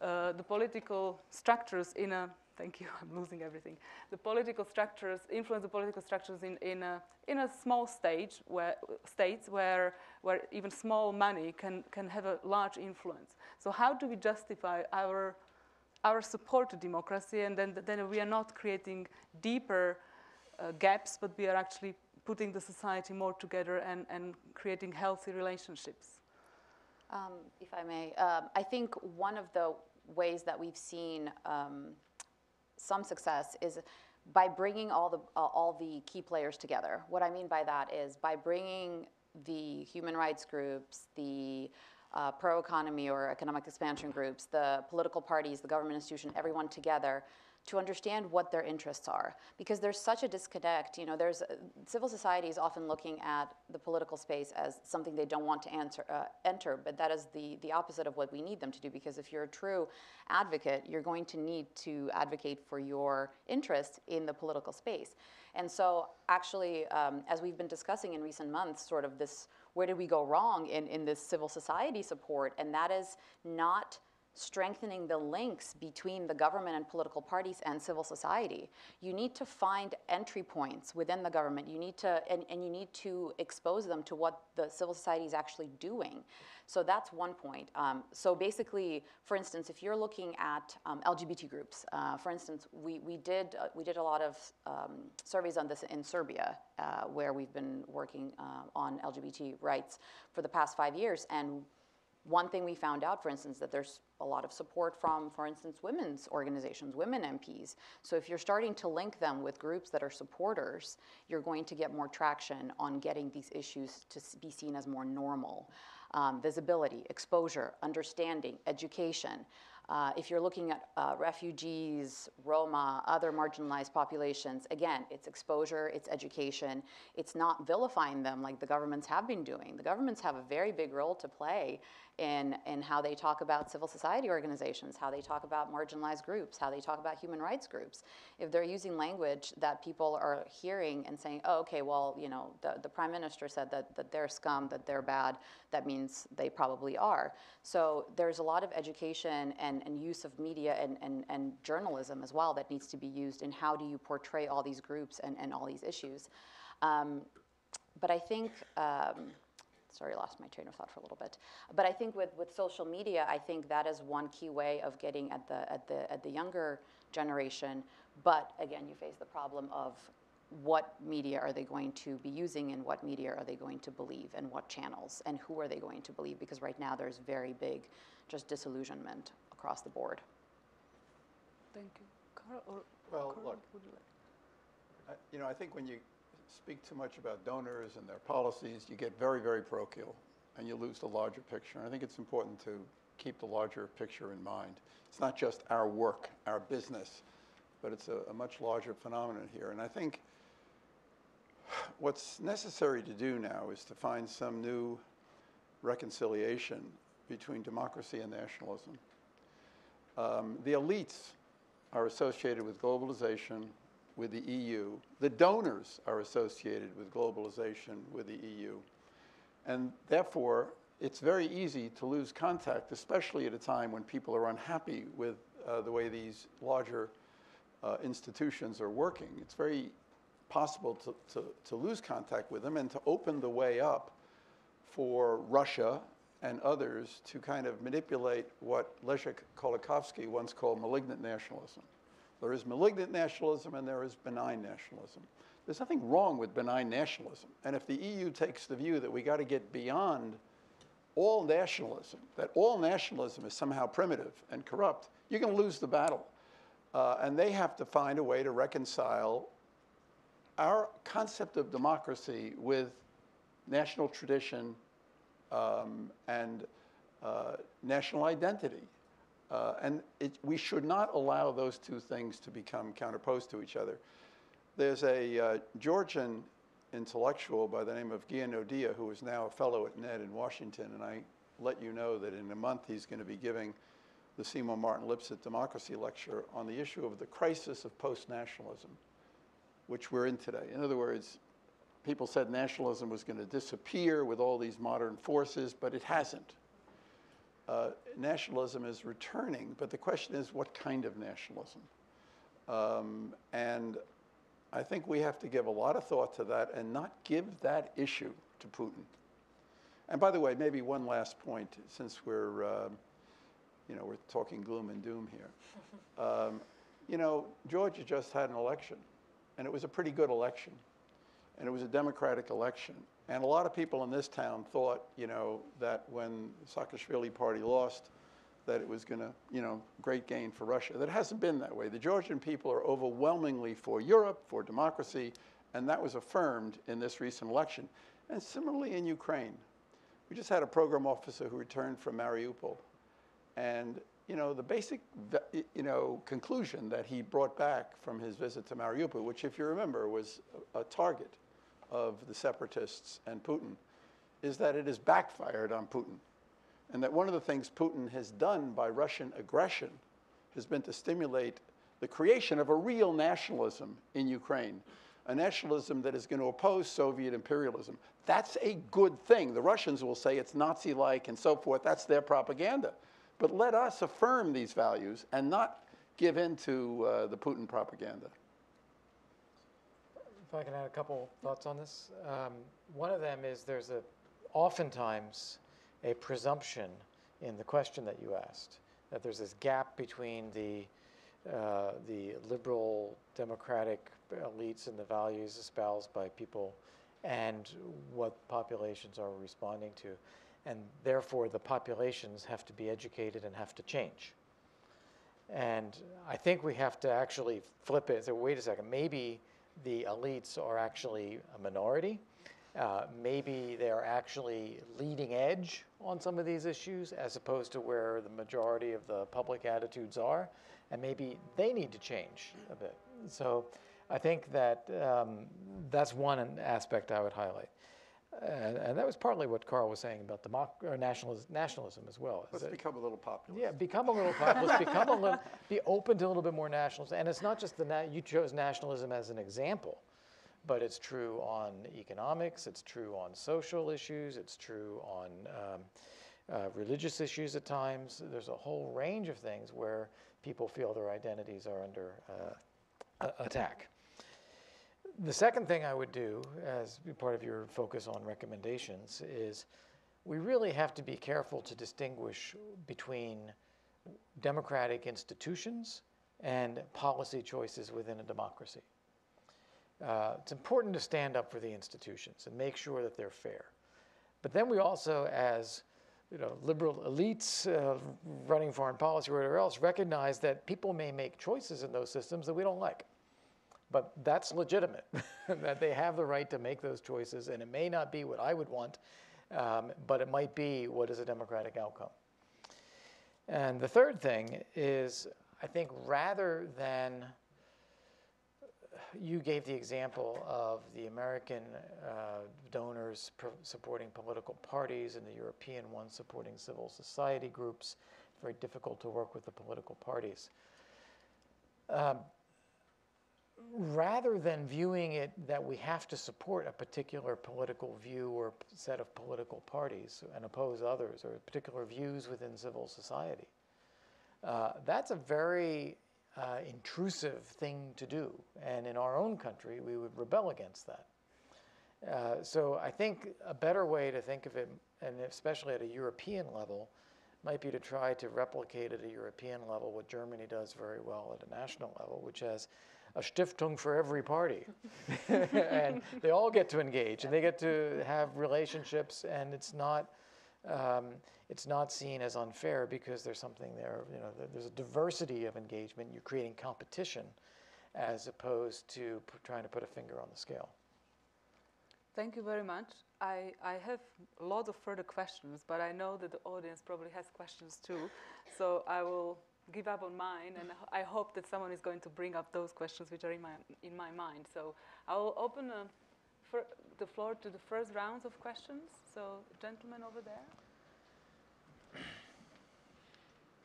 uh, the political structures in a, thank you, I'm losing everything. The political structures, influence the political structures in, in, a, in a small stage where, states where, where even small money can, can have a large influence. So how do we justify our, our support to democracy and then, then we are not creating deeper uh, gaps, but we are actually putting the society more together and, and creating healthy relationships? Um, if I may, uh, I think one of the ways that we've seen um, some success is by bringing all the, uh, all the key players together. What I mean by that is by bringing the human rights groups, the uh, pro-economy or economic expansion groups, the political parties, the government institution, everyone together to understand what their interests are. Because there's such a disconnect you know there's uh, civil society is often looking at the political space as something they don't want to answer, uh, enter but that is the the opposite of what we need them to do because if you're a true advocate you're going to need to advocate for your interests in the political space. And so actually um, as we've been discussing in recent months sort of this where did we go wrong in, in this civil society support? And that is not strengthening the links between the government and political parties and civil society. You need to find entry points within the government. You need to, and, and you need to expose them to what the civil society is actually doing. So that's one point. Um, so basically, for instance, if you're looking at um, LGBT groups, uh, for instance, we, we, did, uh, we did a lot of um, surveys on this in Serbia, uh, where we've been working uh, on LGBT rights for the past five years. And one thing we found out, for instance, that there's a lot of support from, for instance, women's organizations, women MPs. So if you're starting to link them with groups that are supporters, you're going to get more traction on getting these issues to be seen as more normal. Um, visibility, exposure, understanding, education. Uh, if you're looking at uh, refugees, Roma, other marginalized populations, again, it's exposure, it's education. It's not vilifying them like the governments have been doing. The governments have a very big role to play in, in how they talk about civil society organizations, how they talk about marginalized groups, how they talk about human rights groups. If they're using language that people are hearing and saying, oh, okay, well, you know, the, the prime minister said that, that they're scum, that they're bad, that means they probably are. So there's a lot of education and, and use of media and, and, and journalism as well that needs to be used in how do you portray all these groups and, and all these issues. Um, but I think, um, sorry, lost my train of thought for a little bit. But I think with, with social media, I think that is one key way of getting at the, at the, at the younger generation. But again, you face the problem of what media are they going to be using and what media are they going to believe and what channels and who are they going to believe because right now there's very big just disillusionment across the board. Thank you. Carl, or well, Carl, look, you? I, you know, I think when you speak too much about donors and their policies, you get very, very parochial and you lose the larger picture. And I think it's important to keep the larger picture in mind. It's not just our work, our business, but it's a, a much larger phenomenon here. And I think what's necessary to do now is to find some new reconciliation between democracy and nationalism. Um, the elites are associated with globalization, with the EU. The donors are associated with globalization with the EU. And therefore, it's very easy to lose contact, especially at a time when people are unhappy with uh, the way these larger uh, institutions are working. It's very possible to, to, to lose contact with them and to open the way up for Russia and others to kind of manipulate what Leszek Kolakowski once called malignant nationalism. There is malignant nationalism and there is benign nationalism. There's nothing wrong with benign nationalism. And if the EU takes the view that we got to get beyond all nationalism, that all nationalism is somehow primitive and corrupt, you're going to lose the battle. Uh, and they have to find a way to reconcile our concept of democracy with national tradition um, and uh, national identity. Uh, and it, we should not allow those two things to become counterposed to each other. There's a uh, Georgian intellectual by the name of Ghia Nodia, who is now a fellow at NED in Washington, and I let you know that in a month he's going to be giving the Seymour Martin Lipset Democracy Lecture on the issue of the crisis of post-nationalism, which we're in today. In other words, people said nationalism was going to disappear with all these modern forces, but it hasn't. Uh, nationalism is returning, but the question is what kind of nationalism? Um, and I think we have to give a lot of thought to that and not give that issue to Putin. And by the way, maybe one last point, since we're, uh, you know, we're talking gloom and doom here. Um, you know, Georgia just had an election, and it was a pretty good election, and it was a democratic election. And a lot of people in this town thought, you know, that when Saakashvili party lost, that it was going to, you know, great gain for Russia. That hasn't been that way. The Georgian people are overwhelmingly for Europe, for democracy, and that was affirmed in this recent election. And similarly in Ukraine. We just had a program officer who returned from Mariupol. And, you know, the basic, you know, conclusion that he brought back from his visit to Mariupol, which if you remember was a target of the separatists and Putin, is that it has backfired on Putin and that one of the things Putin has done by Russian aggression has been to stimulate the creation of a real nationalism in Ukraine, a nationalism that is going to oppose Soviet imperialism. That's a good thing. The Russians will say it's Nazi like and so forth. That's their propaganda. But let us affirm these values and not give in to uh, the Putin propaganda. If I can add a couple thoughts on this. Um, one of them is there's a, oftentimes, a presumption in the question that you asked that there's this gap between the uh, the liberal democratic elites and the values espoused by people and what populations are responding to. And therefore, the populations have to be educated and have to change. And I think we have to actually flip it and say, wait a second, maybe the elites are actually a minority uh, maybe they're actually leading edge on some of these issues as opposed to where the majority of the public attitudes are, and maybe they need to change a bit. So I think that um, that's one aspect I would highlight. And, and, that was partly what Carl was saying about democ- or nationalism, nationalism as well. Let's become a little populist. Yeah, become a little populist. become a little, be open to a little bit more nationalism. And it's not just the na- you chose nationalism as an example but it's true on economics, it's true on social issues, it's true on um, uh, religious issues at times. There's a whole range of things where people feel their identities are under uh, attack. The second thing I would do, as part of your focus on recommendations, is we really have to be careful to distinguish between democratic institutions and policy choices within a democracy. Uh, it's important to stand up for the institutions and make sure that they're fair. But then we also, as you know, liberal elites uh, running foreign policy or whatever else, recognize that people may make choices in those systems that we don't like. But that's legitimate, that they have the right to make those choices, and it may not be what I would want, um, but it might be what is a democratic outcome. And the third thing is, I think rather than you gave the example of the American uh, donors supporting political parties and the European ones supporting civil society groups. Very difficult to work with the political parties. Um, rather than viewing it that we have to support a particular political view or set of political parties and oppose others or particular views within civil society, uh, that's a very uh, intrusive thing to do. And in our own country, we would rebel against that. Uh, so I think a better way to think of it, and especially at a European level, might be to try to replicate at a European level what Germany does very well at a national level, which has a Stiftung for every party. and they all get to engage and they get to have relationships, and it's not um, it's not seen as unfair because there's something there, you know, there's a diversity of engagement. You're creating competition as opposed to trying to put a finger on the scale. Thank you very much. I, I have lots of further questions, but I know that the audience probably has questions too. So I will give up on mine, and I hope that someone is going to bring up those questions which are in my, in my mind. So I will open for the floor to the first rounds of questions. So, gentlemen over there.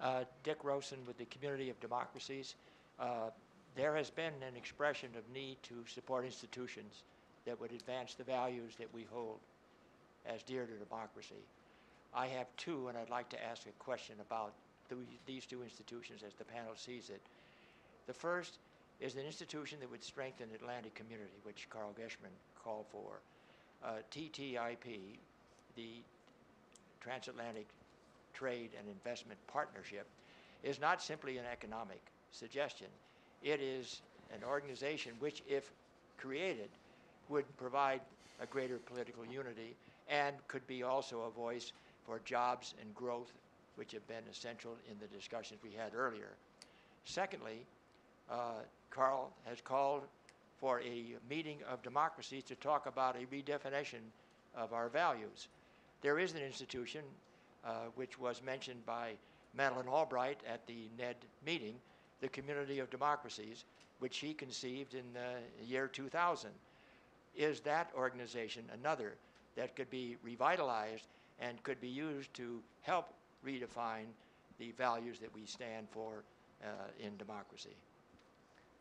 Uh, Dick Rosen with the Community of Democracies. Uh, there has been an expression of need to support institutions that would advance the values that we hold as dear to democracy. I have two, and I'd like to ask a question about the, these two institutions as the panel sees it. The first is an institution that would strengthen Atlantic community, which Carl Gershman called for. Uh, TTIP, the Transatlantic Trade and Investment Partnership, is not simply an economic suggestion. It is an organization which, if created, would provide a greater political unity and could be also a voice for jobs and growth, which have been essential in the discussions we had earlier. Secondly, uh, Carl has called for a meeting of democracies to talk about a redefinition of our values. There is an institution uh, which was mentioned by Madeleine Albright at the NED meeting, the Community of Democracies, which she conceived in the year 2000. Is that organization another that could be revitalized and could be used to help redefine the values that we stand for uh, in democracy?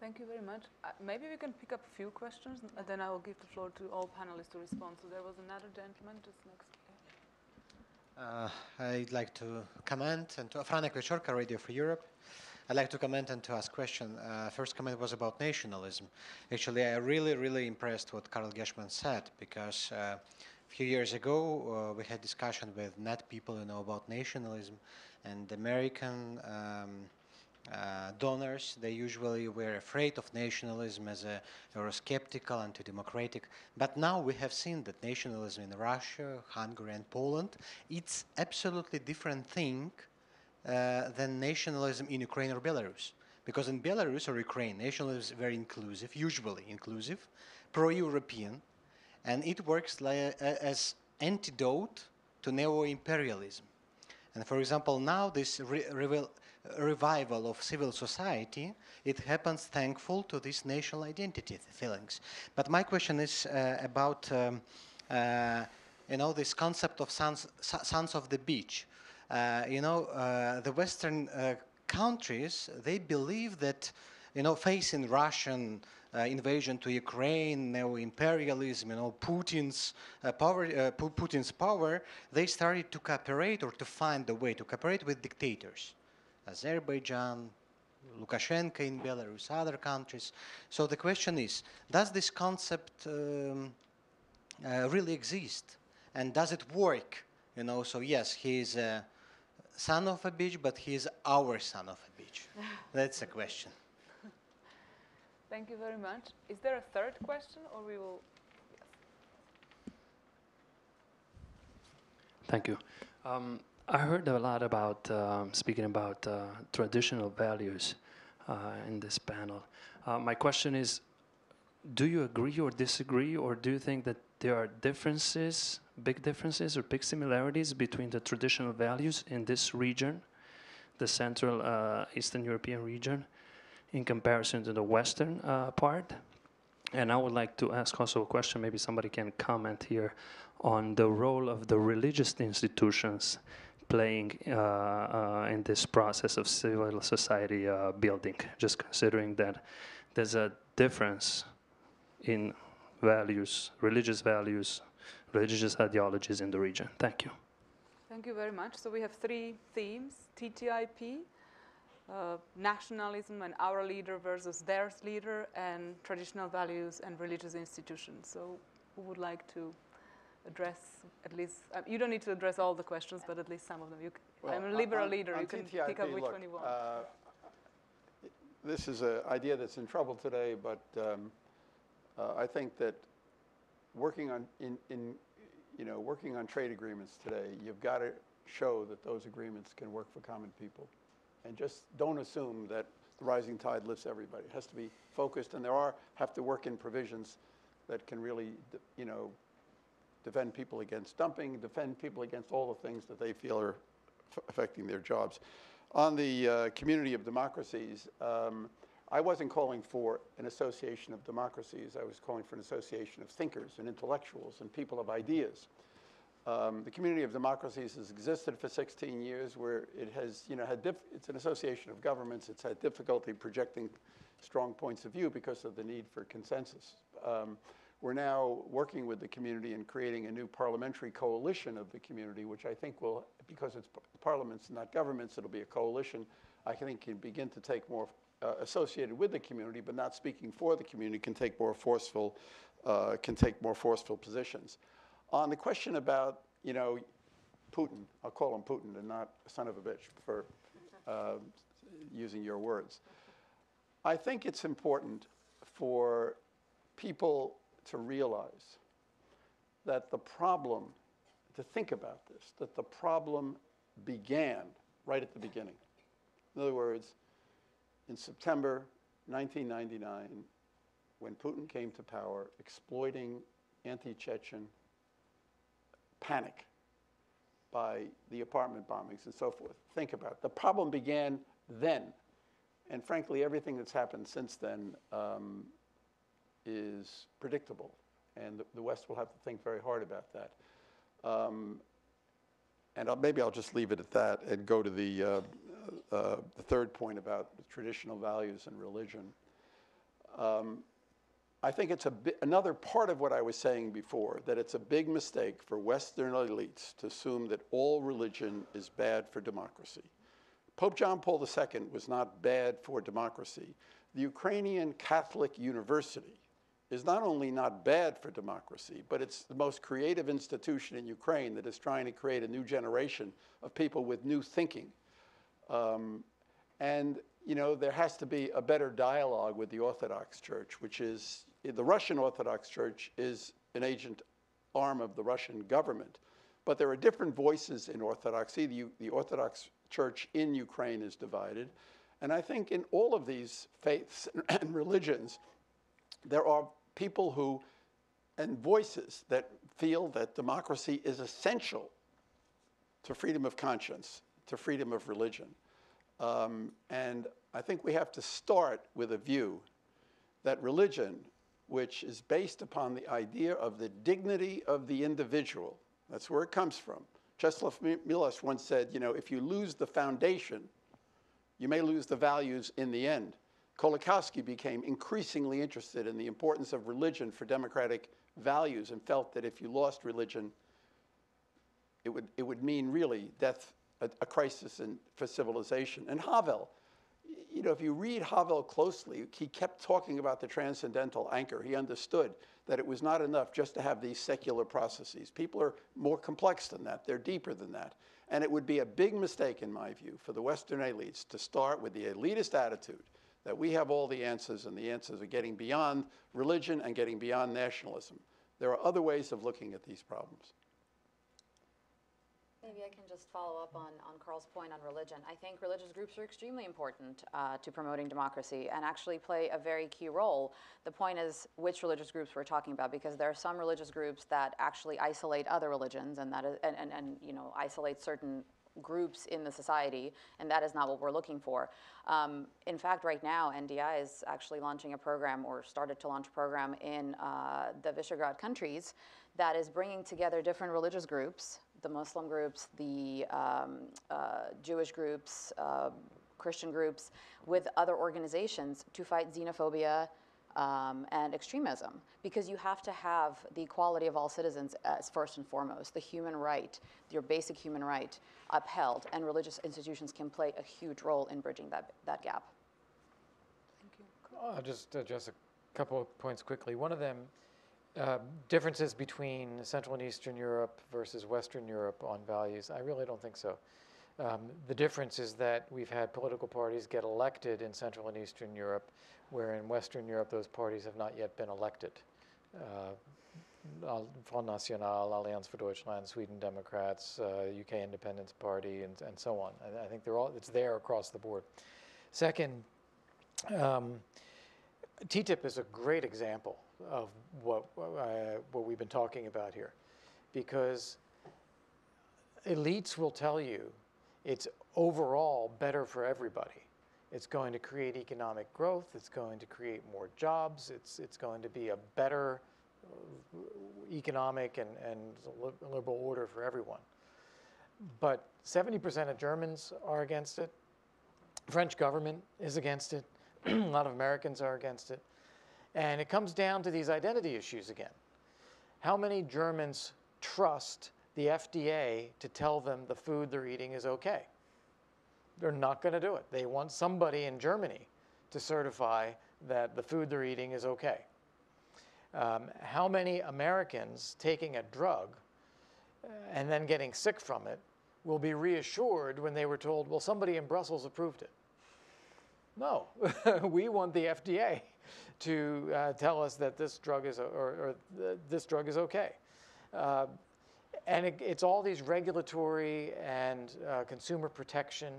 Thank you very much. Uh, maybe we can pick up a few questions, and then I will give the floor to all panelists to respond. So there was another gentleman just next. Uh, I'd like to comment and to Franak Viačorka, Radio for Europe. I'd like to comment and to ask question. Uh, first comment was about nationalism. Actually, I really, really impressed what Carl Gershman said because uh, a few years ago uh, we had discussion with net people, you know, about nationalism, and American um, uh, donors, they usually were afraid of nationalism as a Eurosceptical, anti-democratic. But now we have seen that nationalism in Russia, Hungary, and Poland, it's absolutely different thing uh, than nationalism in Ukraine or Belarus. Because in Belarus or Ukraine, nationalism is very inclusive, usually inclusive, pro-European, and it works like, uh, as antidote to neo-imperialism. And for example, now this re revival of civil society, it happens thankful to these national identity feelings. But my question is uh, about, um, uh, you know, this concept of sons, sons of the beach. Uh, you know, uh, the Western uh, countries, they believe that, you know, facing Russian invasion to Ukraine, neo-imperialism, you know, Putin's uh, power, uh, Putin's power, they started to cooperate or to find a way to cooperate with dictators. Azerbaijan, Lukashenko in Belarus, other countries. So the question is, does this concept um, uh, really exist? And does it work? You know, so yes, he is a son of a bitch, but he is our son of a bitch. That's a question. Thank you very much. Is there a third question, or we will? Yes. Thank you. Um, I heard a lot about um, speaking about uh, traditional values uh, in this panel. Uh, my question is do you agree or disagree, or do you think that there are differences, big differences, or big similarities between the traditional values in this region, the Central uh, Eastern European region, in comparison to the Western uh, part? And I would like to ask also a question, maybe somebody can comment here on the role of the religious institutions playing uh, uh, in this process of civil society uh, building, just considering that there's a difference in values, religious values, religious ideologies in the region. Thank you. Thank you very much. So we have three themes, TTIP, uh, nationalism and our leader versus their leader, and traditional values and religious institutions. So who would like to address at least, uh, you don't need to address all the questions, but at least some of them. You, Well, I'm a liberal on- leader, on you can TTIP, pick up which look, one you want. uh, This is an idea that's in trouble today, but um, uh, I think that working on, in, in, you know, working on trade agreements today, you've got to show that those agreements can work for common people. And just don't assume that the rising tide lifts everybody. It has to be focused, and there are, have to work in provisions that can really, you know, defend people against dumping, defend people against all the things that they feel are affecting their jobs. On the uh, community of democracies, um, I wasn't calling for an association of democracies. I was calling for an association of thinkers and intellectuals and people of ideas. Um, the community of democracies has existed for 16 years, where it has, you know, had it's an association of governments. It's had difficulty projecting strong points of view because of the need for consensus. Um, we're now working with the community and creating a new parliamentary coalition of the community, which I think will, because it's parliaments and not governments, it'll be a coalition. I think can begin to take more uh, associated with the community, but not speaking for the community, can take more forceful, uh, can take more forceful positions. On the question about, you know, Putin, I'll call him Putin and not son of a bitch for uh, using your words. I think it's important for people to realize that the problem, to think about this, that the problem began right at the beginning. In other words, in September 1999, when Putin came to power, exploiting anti Chechen panic by the apartment bombings and so forth. Think about it. The problem began then. And frankly, everything that's happened since then um, is predictable. And the, the West will have to think very hard about that. Um, and I'll, maybe I'll just leave it at that and go to the, uh, uh, the third point about traditional values and religion. Um, I think it's another part of what I was saying before that it's a big mistake for Western elites to assume that all religion is bad for democracy. Pope John Paul II was not bad for democracy. The Ukrainian Catholic University is not only not bad for democracy, but it's the most creative institution in Ukraine that is trying to create a new generation of people with new thinking. Um, and you know, there has to be a better dialogue with the Orthodox Church, which is the Russian Orthodox Church is an agent arm of the Russian government. But there are different voices in Orthodoxy. The, the Orthodox Church in Ukraine is divided. And I think in all of these faiths and religions, there are people who, and voices that feel that democracy is essential to freedom of conscience, to freedom of religion. Um, and I think we have to start with a view that religion, which is based upon the idea of the dignity of the individual, that's where it comes from. Czeslaw Milosz once said, you know, if you lose the foundation, you may lose the values in the end. Kolakowski became increasingly interested in the importance of religion for democratic values and felt that if you lost religion, it would, it would mean really death, a, a crisis in, for civilization. And Havel, you know, if you read Havel closely, he kept talking about the transcendental anchor. He understood that it was not enough just to have these secular processes. People are more complex than that, they're deeper than that. And it would be a big mistake, in my view, for the Western elites to start with the elitist attitude that we have all the answers and the answers are getting beyond religion and getting beyond nationalism. There are other ways of looking at these problems. Maybe I can just follow up on, on Carl's point on religion. I think religious groups are extremely important uh, to promoting democracy and actually play a very key role. The point is which religious groups we're talking about, because there are some religious groups that actually isolate other religions and that is, and, and, and you know isolate certain groups in the society, and that is not what we're looking for. Um, in fact, right now, NDI is actually launching a program or started to launch a program in uh, the Visegrad countries that is bringing together different religious groups, the Muslim groups, the um, uh, Jewish groups, uh, Christian groups, with other organizations to fight xenophobia, um, and extremism because you have to have the equality of all citizens as first and foremost, the human right, your basic human right upheld, and religious institutions can play a huge role in bridging that, that gap. Thank you. I'll just address a couple of points quickly. One of them, uh, differences between Central and Eastern Europe versus Western Europe on values. I really don't think so. Um, the difference is that we've had political parties get elected in Central and Eastern Europe, where in Western Europe those parties have not yet been elected. Uh, Front National, Alliance for Deutschland, Sweden Democrats, uh, UK Independence Party, and, and so on. I, I, think they're all, it's there across the board. Second, um, TTIP is a great example of what, uh, what we've been talking about here because elites will tell you it's overall better for everybody. It's going to create economic growth. It's going to create more jobs. It's, it's going to be a better uh, economic and, and liberal order for everyone. But 70% of Germans are against it. French government is against it. a lot of Americans are against it. And it comes down to these identity issues again. How many Germans trust the FDA to tell them the food they're eating is okay? They're not going to do it. They want somebody in Germany to certify that the food they're eating is okay. Um, how many Americans taking a drug uh, and then getting sick from it will be reassured when they were told, well, somebody in Brussels approved it? No, we want the FDA to uh, tell us that this drug is, or, or th- this drug is okay. Uh, and it, it's all these regulatory and uh, consumer protection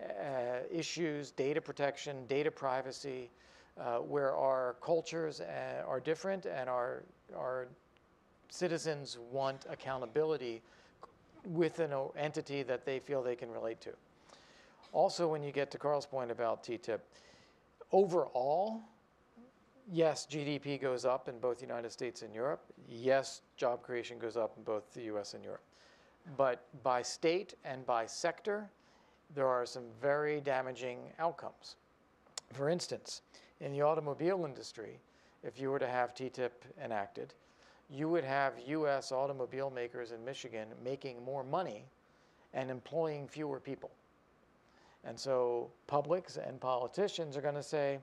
uh, issues, data protection, data privacy, uh, where our cultures uh, are different and our, our citizens want accountability with an entity that they feel they can relate to. Also, when you get to Carl's point about TTIP, overall, yes, GDP goes up in both the United States and Europe. Yes, job creation goes up in both the US and Europe. But by state and by sector, there are some very damaging outcomes. For instance, in the automobile industry, if you were to have TTIP enacted, you would have US automobile makers in Michigan making more money and employing fewer people. And so publics and politicians are going to say,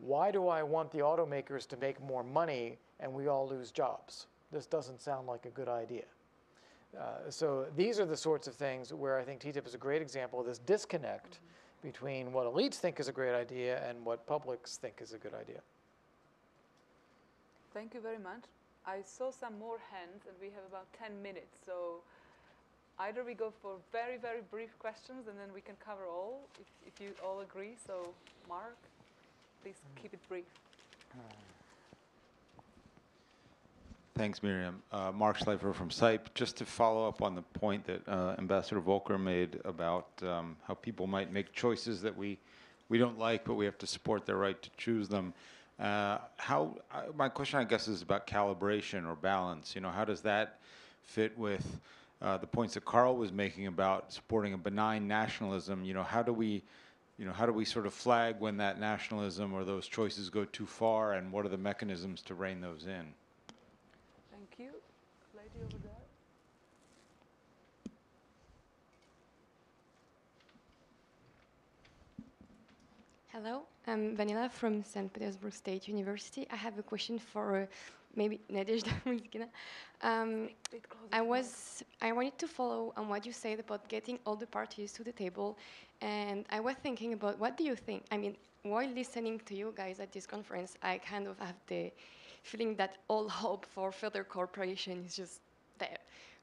why do I want the automakers to make more money and we all lose jobs? This doesn't sound like a good idea. Uh, so these are the sorts of things where I think TTIP is a great example of this disconnect between what elites think is a great idea and what publics think is a good idea. Thank you very much. I saw some more hands, and we have about 10 minutes. So either we go for very, very brief questions, and then we can cover all, if, if you all agree. So, Mark, please keep it brief. Thanks, Miriam. Uh, Mark Schleifer from CIPE. Just to follow up on the point that uh, Ambassador Volker made about um, how people might make choices that we, we don't like, but we have to support their right to choose them. Uh, how, uh, my question, I guess, is about calibration or balance. You know, how does that fit with uh, the points that Carl was making about supporting a benign nationalism? You know, how do we, you know, how do we sort of flag when that nationalism or those choices go too far, and what are the mechanisms to rein those in? Thank you. Lady over there. Hello, I'm Vanilla from St. Petersburg State University. I have a question for uh, maybe Nadezhda Muzkina. Um, I to the mic. was I wanted to follow on what you said about getting all the parties to the table, and I was thinking about what do you think? I mean, while listening to you guys at this conference, I kind of have the feeling that all hope for further cooperation is just there.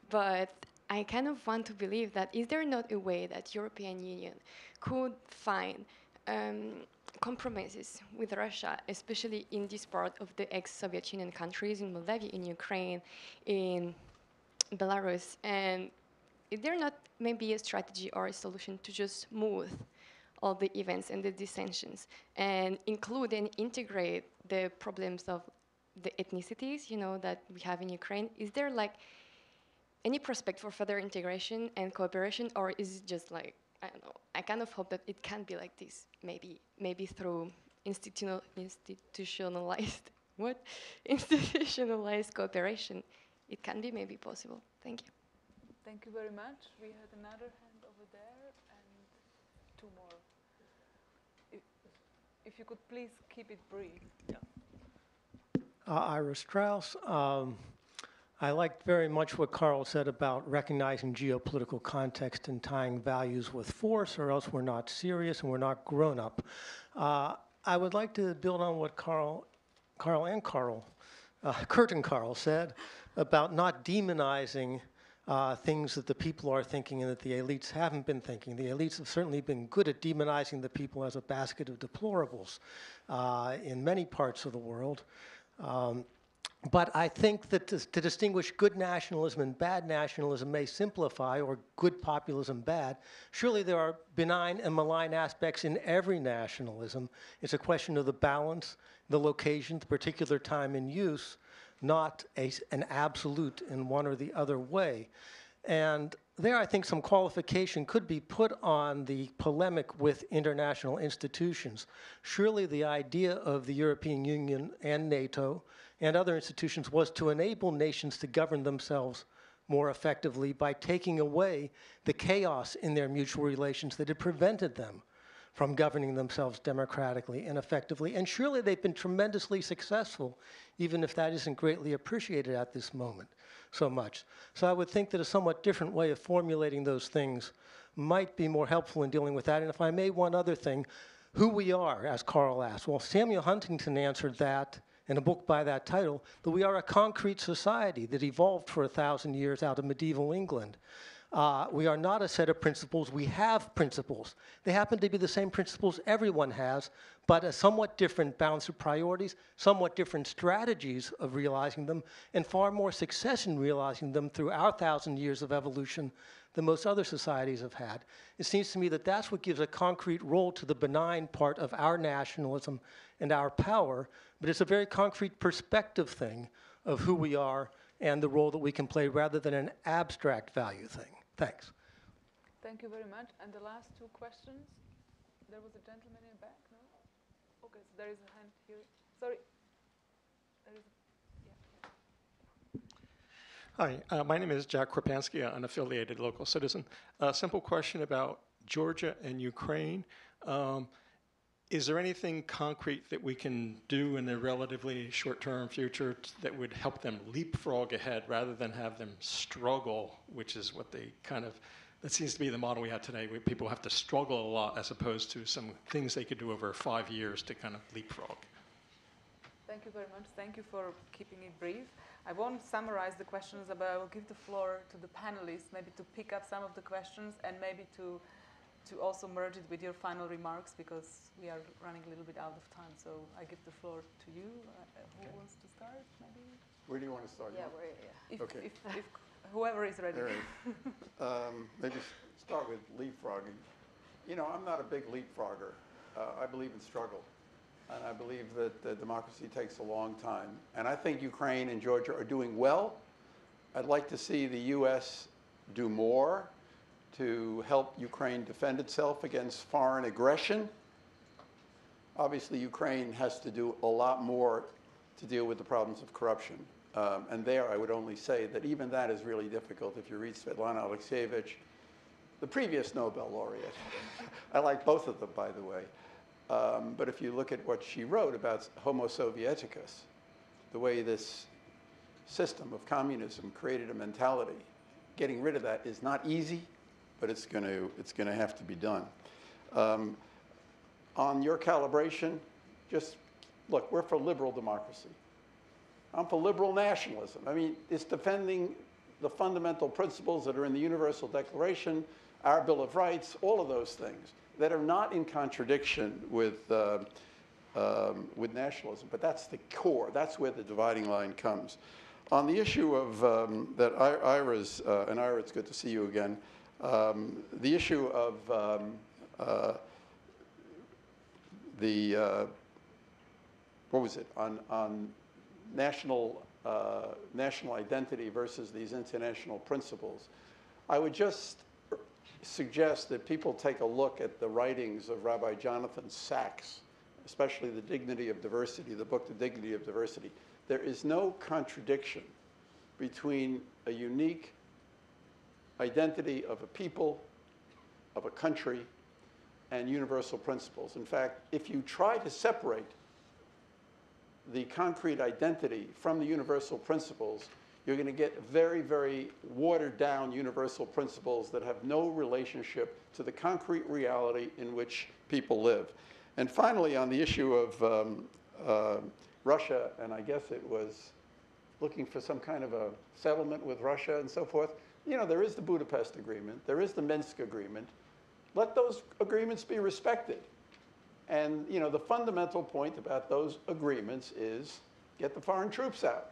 But I kind of want to believe that is there not a way that European Union could find um, compromises with Russia, especially in this part of the ex-Soviet Union countries, in Moldavia, in Ukraine, in Belarus, and is there not maybe a strategy or a solution to just smooth all the events and the dissensions and include and integrate the problems of the ethnicities, you know, that we have in Ukraine? Is there like any prospect for further integration and cooperation, or is it just like I don't know? I kind of hope that it can be like this, maybe, maybe through institutional, institutionalized what, institutionalized cooperation. It can be maybe possible. Thank you. Thank you very much. We had another hand over there and two more. If, if you could please keep it brief. Uh, Ira Strauss. Um, I liked very much what Carl said about recognizing geopolitical context and tying values with force, or else we're not serious and we're not grown up. Uh, I would like to build on what Carl, Carl and Carl, uh, Kurt and Carl said about not demonizing uh, things that the people are thinking and that the elites haven't been thinking. The elites have certainly been good at demonizing the people as a basket of deplorables uh, in many parts of the world. Um, But I think that to, to distinguish good nationalism and bad nationalism may simplify, or good populism bad. Surely there are benign and malign aspects in every nationalism. It's a question of the balance, the location, the particular time and use, not a an absolute in one or the other way. And there, I think some qualification could be put on the polemic with international institutions. Surely the idea of the European Union and NATO and other institutions was to enable nations to govern themselves more effectively by taking away the chaos in their mutual relations that had prevented them from governing themselves democratically and effectively. And surely they've been tremendously successful, even if that isn't greatly appreciated at this moment so much. So I would think that a somewhat different way of formulating those things might be more helpful in dealing with that. And if I may, one other thing, who we are, as Carl asked. Well, Samuel Huntington answered that in a book by that title, that we are a concrete society that evolved for a thousand years out of medieval England. Uh, we are not a set of principles, we have principles. They happen to be the same principles everyone has, but a somewhat different balance of priorities, somewhat different strategies of realizing them, and far more success in realizing them through our thousand years of evolution than most other societies have had. It seems to me that that's what gives a concrete role to the benign part of our nationalism and our power, but it's a very concrete perspective thing of who we are and the role that we can play rather than an abstract value thing. Thanks. Thank you very much. And the last two questions? There was a gentleman in the back, no? Okay, so there is a hand here. Sorry. There is a, yeah. Hi, uh, my name is Jack Kropansky, an affiliated local citizen. A simple question about Georgia and Ukraine. Um, is there anything concrete that we can do in the relatively short-term future that would help them leapfrog ahead rather than have them struggle, which is what they kind of, that seems to be the model we have today, where people have to struggle a lot as opposed to some things they could do over five years to kind of leapfrog. Thank you very much. Thank you for keeping it brief. I won't summarize the questions, but I will give the floor to the panelists, maybe to pick up some of the questions and maybe to to also merge it with your final remarks because we are running a little bit out of time. So I give the floor to you. Uh, who Okay. wants to start? Maybe Where do you want to start? Yeah, want- we're, yeah. if, Okay. if, if whoever is ready. All right. Um, Maybe start with leapfrogging. You know, I'm not a big leapfrogger. Uh, I believe in struggle. And I believe that democracy takes a long time. And I think Ukraine and Georgia are doing well. I'd like to see the U.S. do more to help Ukraine defend itself against foreign aggression. Obviously, Ukraine has to do a lot more to deal with the problems of corruption. Um, and there, I would only say that even that is really difficult. If you read Svetlana Alexievich, the previous Nobel laureate, I like both of them, by the way. Um, but if you look at what she wrote about Homo Sovieticus, the way this system of communism created a mentality, getting rid of that is not easy, but it's going to it's going to have to be done. Um, on your calibration, just look, we're for liberal democracy. I'm for liberal nationalism. I mean, it's defending the fundamental principles that are in the Universal Declaration, our Bill of Rights, all of those things that are not in contradiction with, uh, um, with nationalism. But that's the core. That's where the dividing line comes. On the issue of um, that Ira's, uh, and Ira, it's good to see you again. Um, the issue of um, uh, the uh, what was it on on national uh, national identity versus these international principles. I would just suggest that people take a look at the writings of Rabbi Jonathan Sacks, especially the Dignity of Diversity, the book The Dignity of Diversity. There is no contradiction between a unique identity of a people, of a country, and universal principles. In fact, if you try to separate the concrete identity from the universal principles, you're going to get very, very watered down universal principles that have no relationship to the concrete reality in which people live. And finally, on the issue of um, uh, Russia, and I guess it was looking for some kind of a settlement with Russia and so forth, you know, there is the Budapest Agreement, there is the Minsk Agreement. Let those agreements be respected. And you know, the fundamental point about those agreements is get the foreign troops out.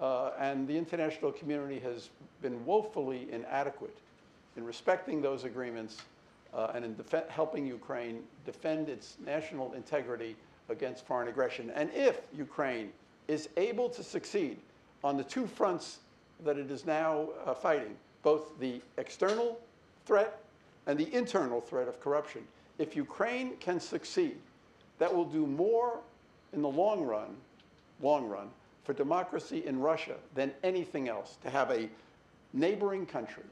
Uh, and the international community has been woefully inadequate in respecting those agreements uh, and in helping Ukraine defend its national integrity against foreign aggression. And if Ukraine is able to succeed on the two fronts that it is now uh, fighting, both the external threat and the internal threat of corruption, if Ukraine can succeed, that will do more in the long run, long run, for democracy in Russia than anything else. To have a neighboring country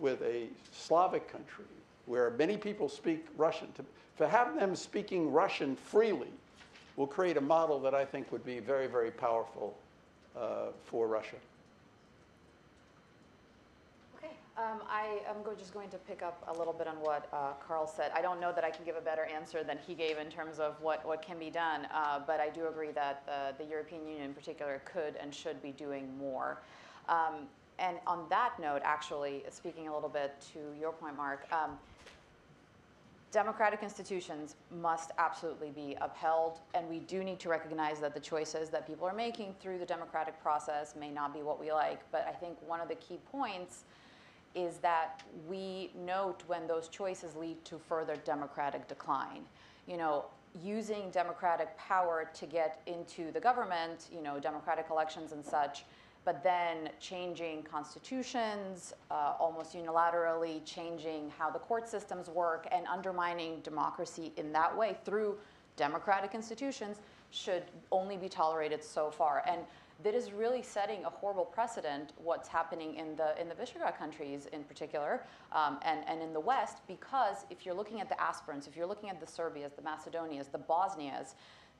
with a Slavic country where many people speak Russian, to, to have them speaking Russian freely will create a model that I think would be very, very powerful uh, for Russia. Okay, um, I am go- just going to pick up a little bit on what uh, Carl said. I don't know that I can give a better answer than he gave in terms of what, what can be done, uh, but I do agree that the, the European Union in particular could and should be doing more. Um, and on that note, actually, speaking a little bit to your point, Mark, um, democratic institutions must absolutely be upheld, and we do need to recognize that the choices that people are making through the democratic process may not be what we like. But I think one of the key points is that we note when those choices lead to further democratic decline. You know, using democratic power to get into the government, you know, democratic elections and such, but then changing constitutions, uh, almost unilaterally changing how the court systems work and undermining democracy in that way through democratic institutions should only be tolerated so far. And that is really setting a horrible precedent what's happening in the in the Visegrad countries in particular um, and, and in the West because if you're looking at the aspirants, if you're looking at the Serbias, the Macedonias, the Bosnias,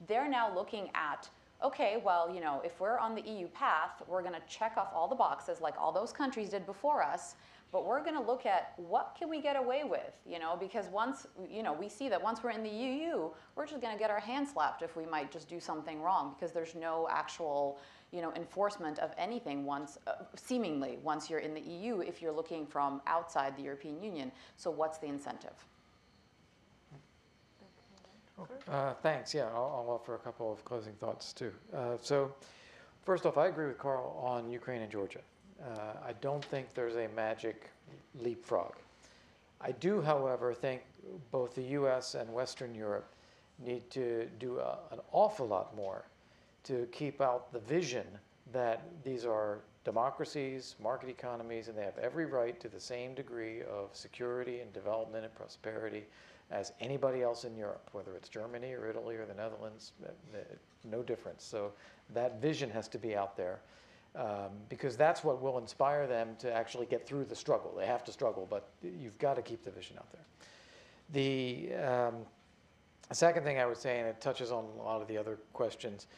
they're now looking at okay, well, you know, if we're on the EU path, we're going to check off all the boxes like all those countries did before us, but we're going to look at what can we get away with, you know, because once, you know, we see that once we're in the EU, we're just going to get our hands slapped if we might just do something wrong because there's no actual, you know, enforcement of anything once, uh, seemingly, once you're in the EU if you're looking from outside the European Union. So what's the incentive? Uh, thanks. Yeah, I'll, I'll offer a couple of closing thoughts too. Uh, so, first off, I agree with Carl on Ukraine and Georgia. Uh, I don't think there's a magic leapfrog. I do, however, think both the U.S. and Western Europe need to do a, an awful lot more to keep out the vision that these are democracies, market economies, and they have every right to the same degree of security and development and prosperity as anybody else in Europe, whether it's Germany or Italy or the Netherlands, uh, uh, no difference. So that vision has to be out there um, because that's what will inspire them to actually get through the struggle. They have to struggle, but you've got to keep the vision out there. The um, second thing I would say, and it touches on a lot of the other questions,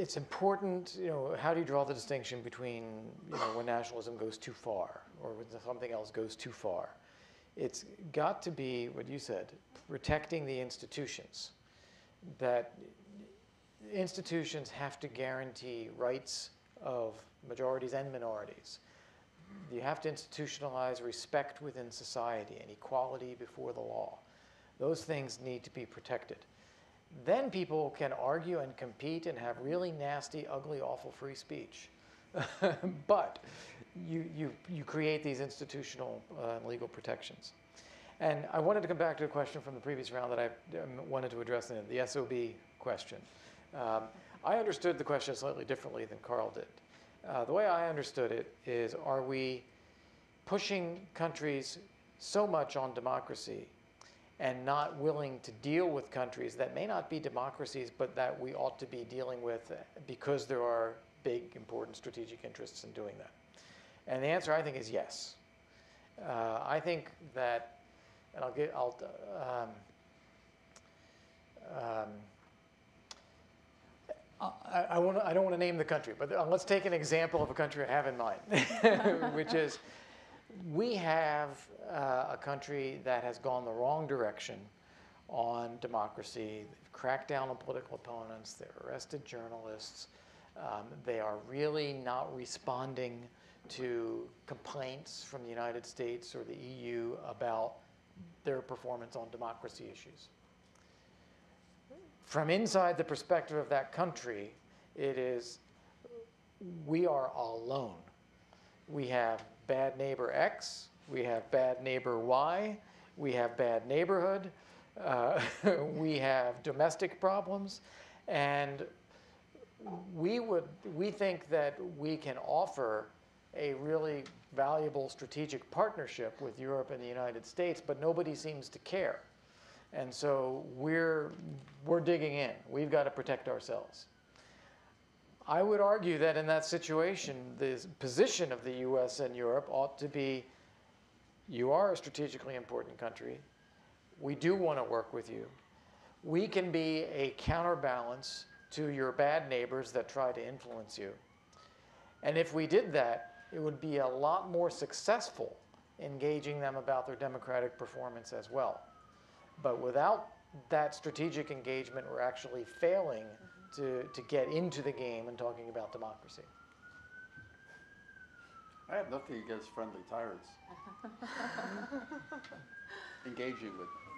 it's important, you know, how do you draw the distinction between, you know, when nationalism goes too far or when something else goes too far? It's got to be what you said, protecting the institutions. That institutions have to guarantee rights of majorities and minorities. You have to institutionalize respect within society and equality before the law. Those things need to be protected. Then people can argue and compete and have really nasty, ugly, awful free speech. but you, you, you create these institutional uh, legal protections. And I wanted to come back to a question from the previous round that I um, wanted to address, in the SOB question. Um, I understood the question slightly differently than Carl did. Uh, the way I understood it is are we pushing countries so much on democracy and not willing to deal with countries that may not be democracies, but that we ought to be dealing with because there are big, important strategic interests in doing that? And the answer, I think, is yes. Uh, I think that, and I'll get, I'll, um, um, I, I, wanna, I don't want to name the country, but uh, let's take an example of a country I have in mind, which is we have uh, a country that has gone the wrong direction on democracy. They've cracked down on political opponents. They've arrested journalists. Um, they are really not responding to complaints from the United States or the EU about their performance on democracy issues. From inside the perspective of that country, It is, we are alone. We have bad neighbor X, we have bad neighbor Y, we have bad neighborhood, uh, we have domestic problems, and we would, we think that we can offer a really valuable strategic partnership with Europe and the United States, but nobody seems to care. And so we're, we're digging in. We've got to protect ourselves. I would argue that in that situation, the position of the US and Europe ought to be you are a strategically important country. We do want to work with you. We can be a counterbalance to your bad neighbors that try to influence you. And if we did that, it would be a lot more successful engaging them about their democratic performance as well. But without that strategic engagement, we're actually failing to, to get into the game and talking about democracy. I have nothing against friendly tyrants. Engaging with them.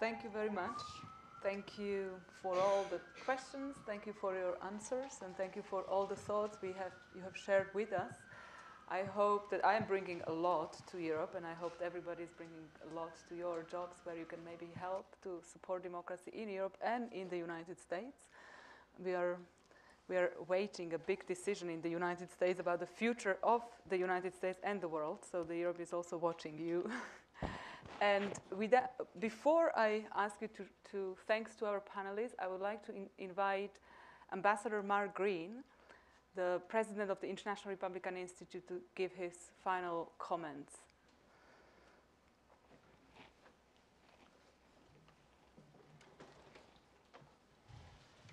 Thank you very much. Thank you for all the questions. Thank you for your answers, and thank you for all the thoughts we have you have shared with us. I hope that I am bringing a lot to Europe, and I hope that everybody is bringing a lot to your jobs where you can maybe help to support democracy in Europe and in the United States. We are we are waiting a big decision in the United States about the future of the United States and the world. So the Europe is also watching you. and that, before I ask you to, to thanks to our panelists, I would like to in invite Ambassador Mark Green, the president of the International Republican Institute, to give his final comments.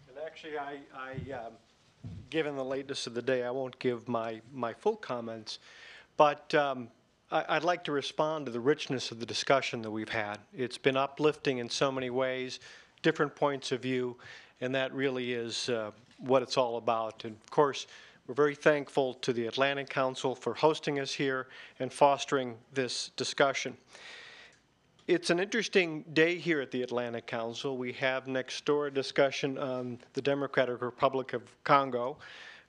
And actually, I, I um, given the lateness of the day, I won't give my, my full comments. But um, I, I'd like to respond to the richness of the discussion that we've had. It's been uplifting in so many ways, different points of view, and that really is uh, what it's all about. And of course, we're very thankful to the Atlantic Council for hosting us here and fostering this discussion. It's an interesting day here at the Atlantic Council. We have next door a discussion on the Democratic Republic of Congo.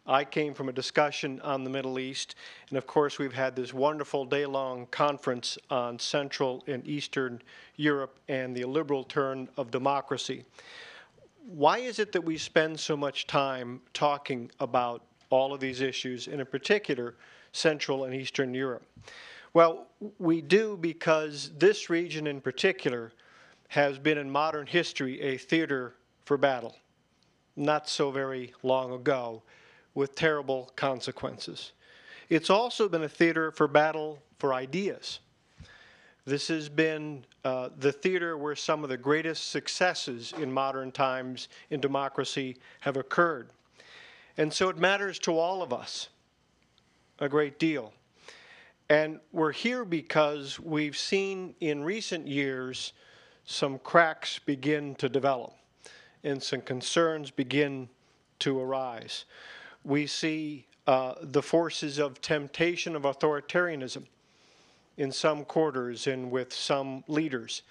I came from a discussion on the Middle East, and of course, we've had this wonderful day long conference on Central and Eastern Europe and the illiberal turn of democracy. Why is it that we spend so much time talking about all of these issues, and in particular, Central and Eastern Europe? Well, we do because this region in particular has been in modern history a theater for battle, not so very long ago, with terrible consequences. It's also been a theater for battle for ideas. This has been uh, the theater where some of the greatest successes in modern times in democracy have occurred. And so it matters to all of us a great deal. And we're here because we've seen in recent years some cracks begin to develop and some concerns begin to arise. We see uh, the forces of temptation of authoritarianism in some quarters and with some leaders.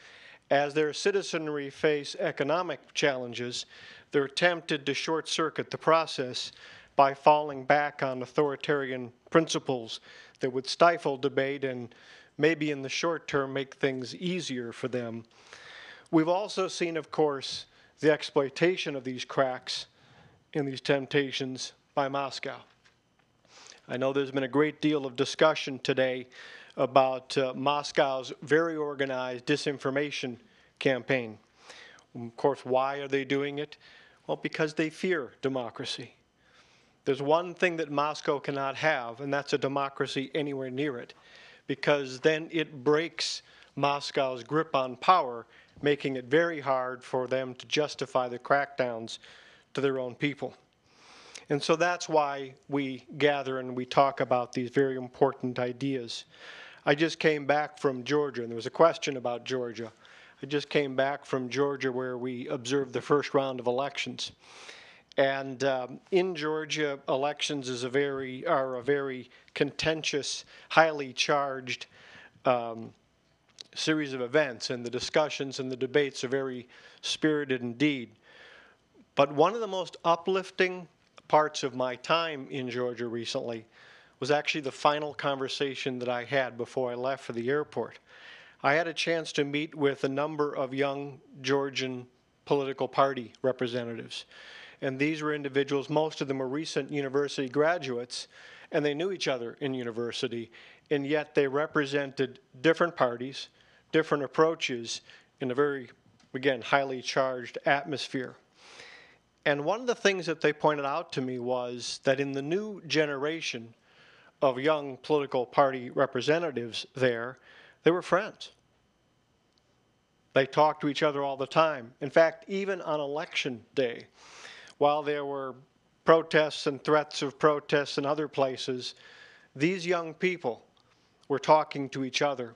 As their citizenry face economic challenges, they're tempted to short circuit the process by falling back on authoritarian principles that would stifle debate and maybe in the short term make things easier for them. We've also seen, of course, the exploitation of these cracks and these temptations by Moscow. I know there's been a great deal of discussion today about uh, Moscow's very organized disinformation campaign. Of course, why are they doing it? Well, because they fear democracy. There's one thing that Moscow cannot have, and that's a democracy anywhere near it, because then it breaks Moscow's grip on power, making it very hard for them to justify the crackdowns to their own people. And so that's why we gather and we talk about these very important ideas. I just came back from Georgia, and there was a question about Georgia. I just came back from Georgia where we observed the first round of elections. And um, in Georgia, elections is a very are a very contentious, highly charged um, series of events, and the discussions and the debates are very spirited indeed. But one of the most uplifting parts of my time in Georgia recently was actually the final conversation that I had before I left for the airport. I had a chance to meet with a number of young Georgian political party representatives. And these were individuals, most of them were recent university graduates, and they knew each other in university, and yet they represented different parties, different approaches in a very, again, highly charged atmosphere. And one of the things that they pointed out to me was that in the new generation of young political party representatives there, they were friends. They talked to each other all the time. In fact, even on election day, while there were protests and threats of protests in other places, these young people were talking to each other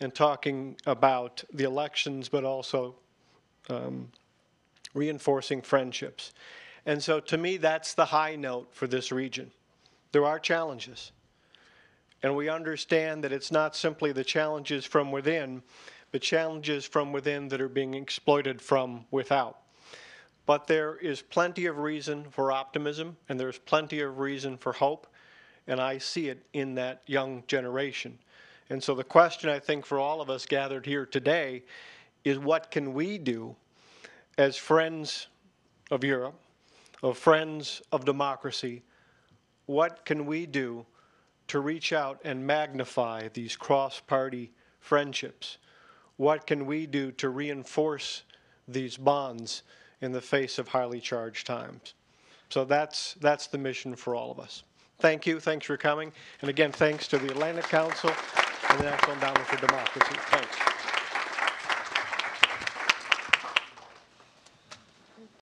and talking about the elections, but also um, reinforcing friendships. And so to me, that's the high note for this region. There are challenges. And we understand that it's not simply the challenges from within, but challenges from within that are being exploited from without. But there is plenty of reason for optimism, and there's plenty of reason for hope, and I see it in that young generation. And so the question, I think, for all of us gathered here today is what can we do as friends of Europe, of friends of democracy, what can we do to reach out and magnify these cross party friendships? What can we do to reinforce these bonds in the face of highly charged times? So that's, that's the mission for all of us. Thank you. Thanks for coming. And again, thanks to the Atlantic Council and the National Endowment for Democracy. Thanks.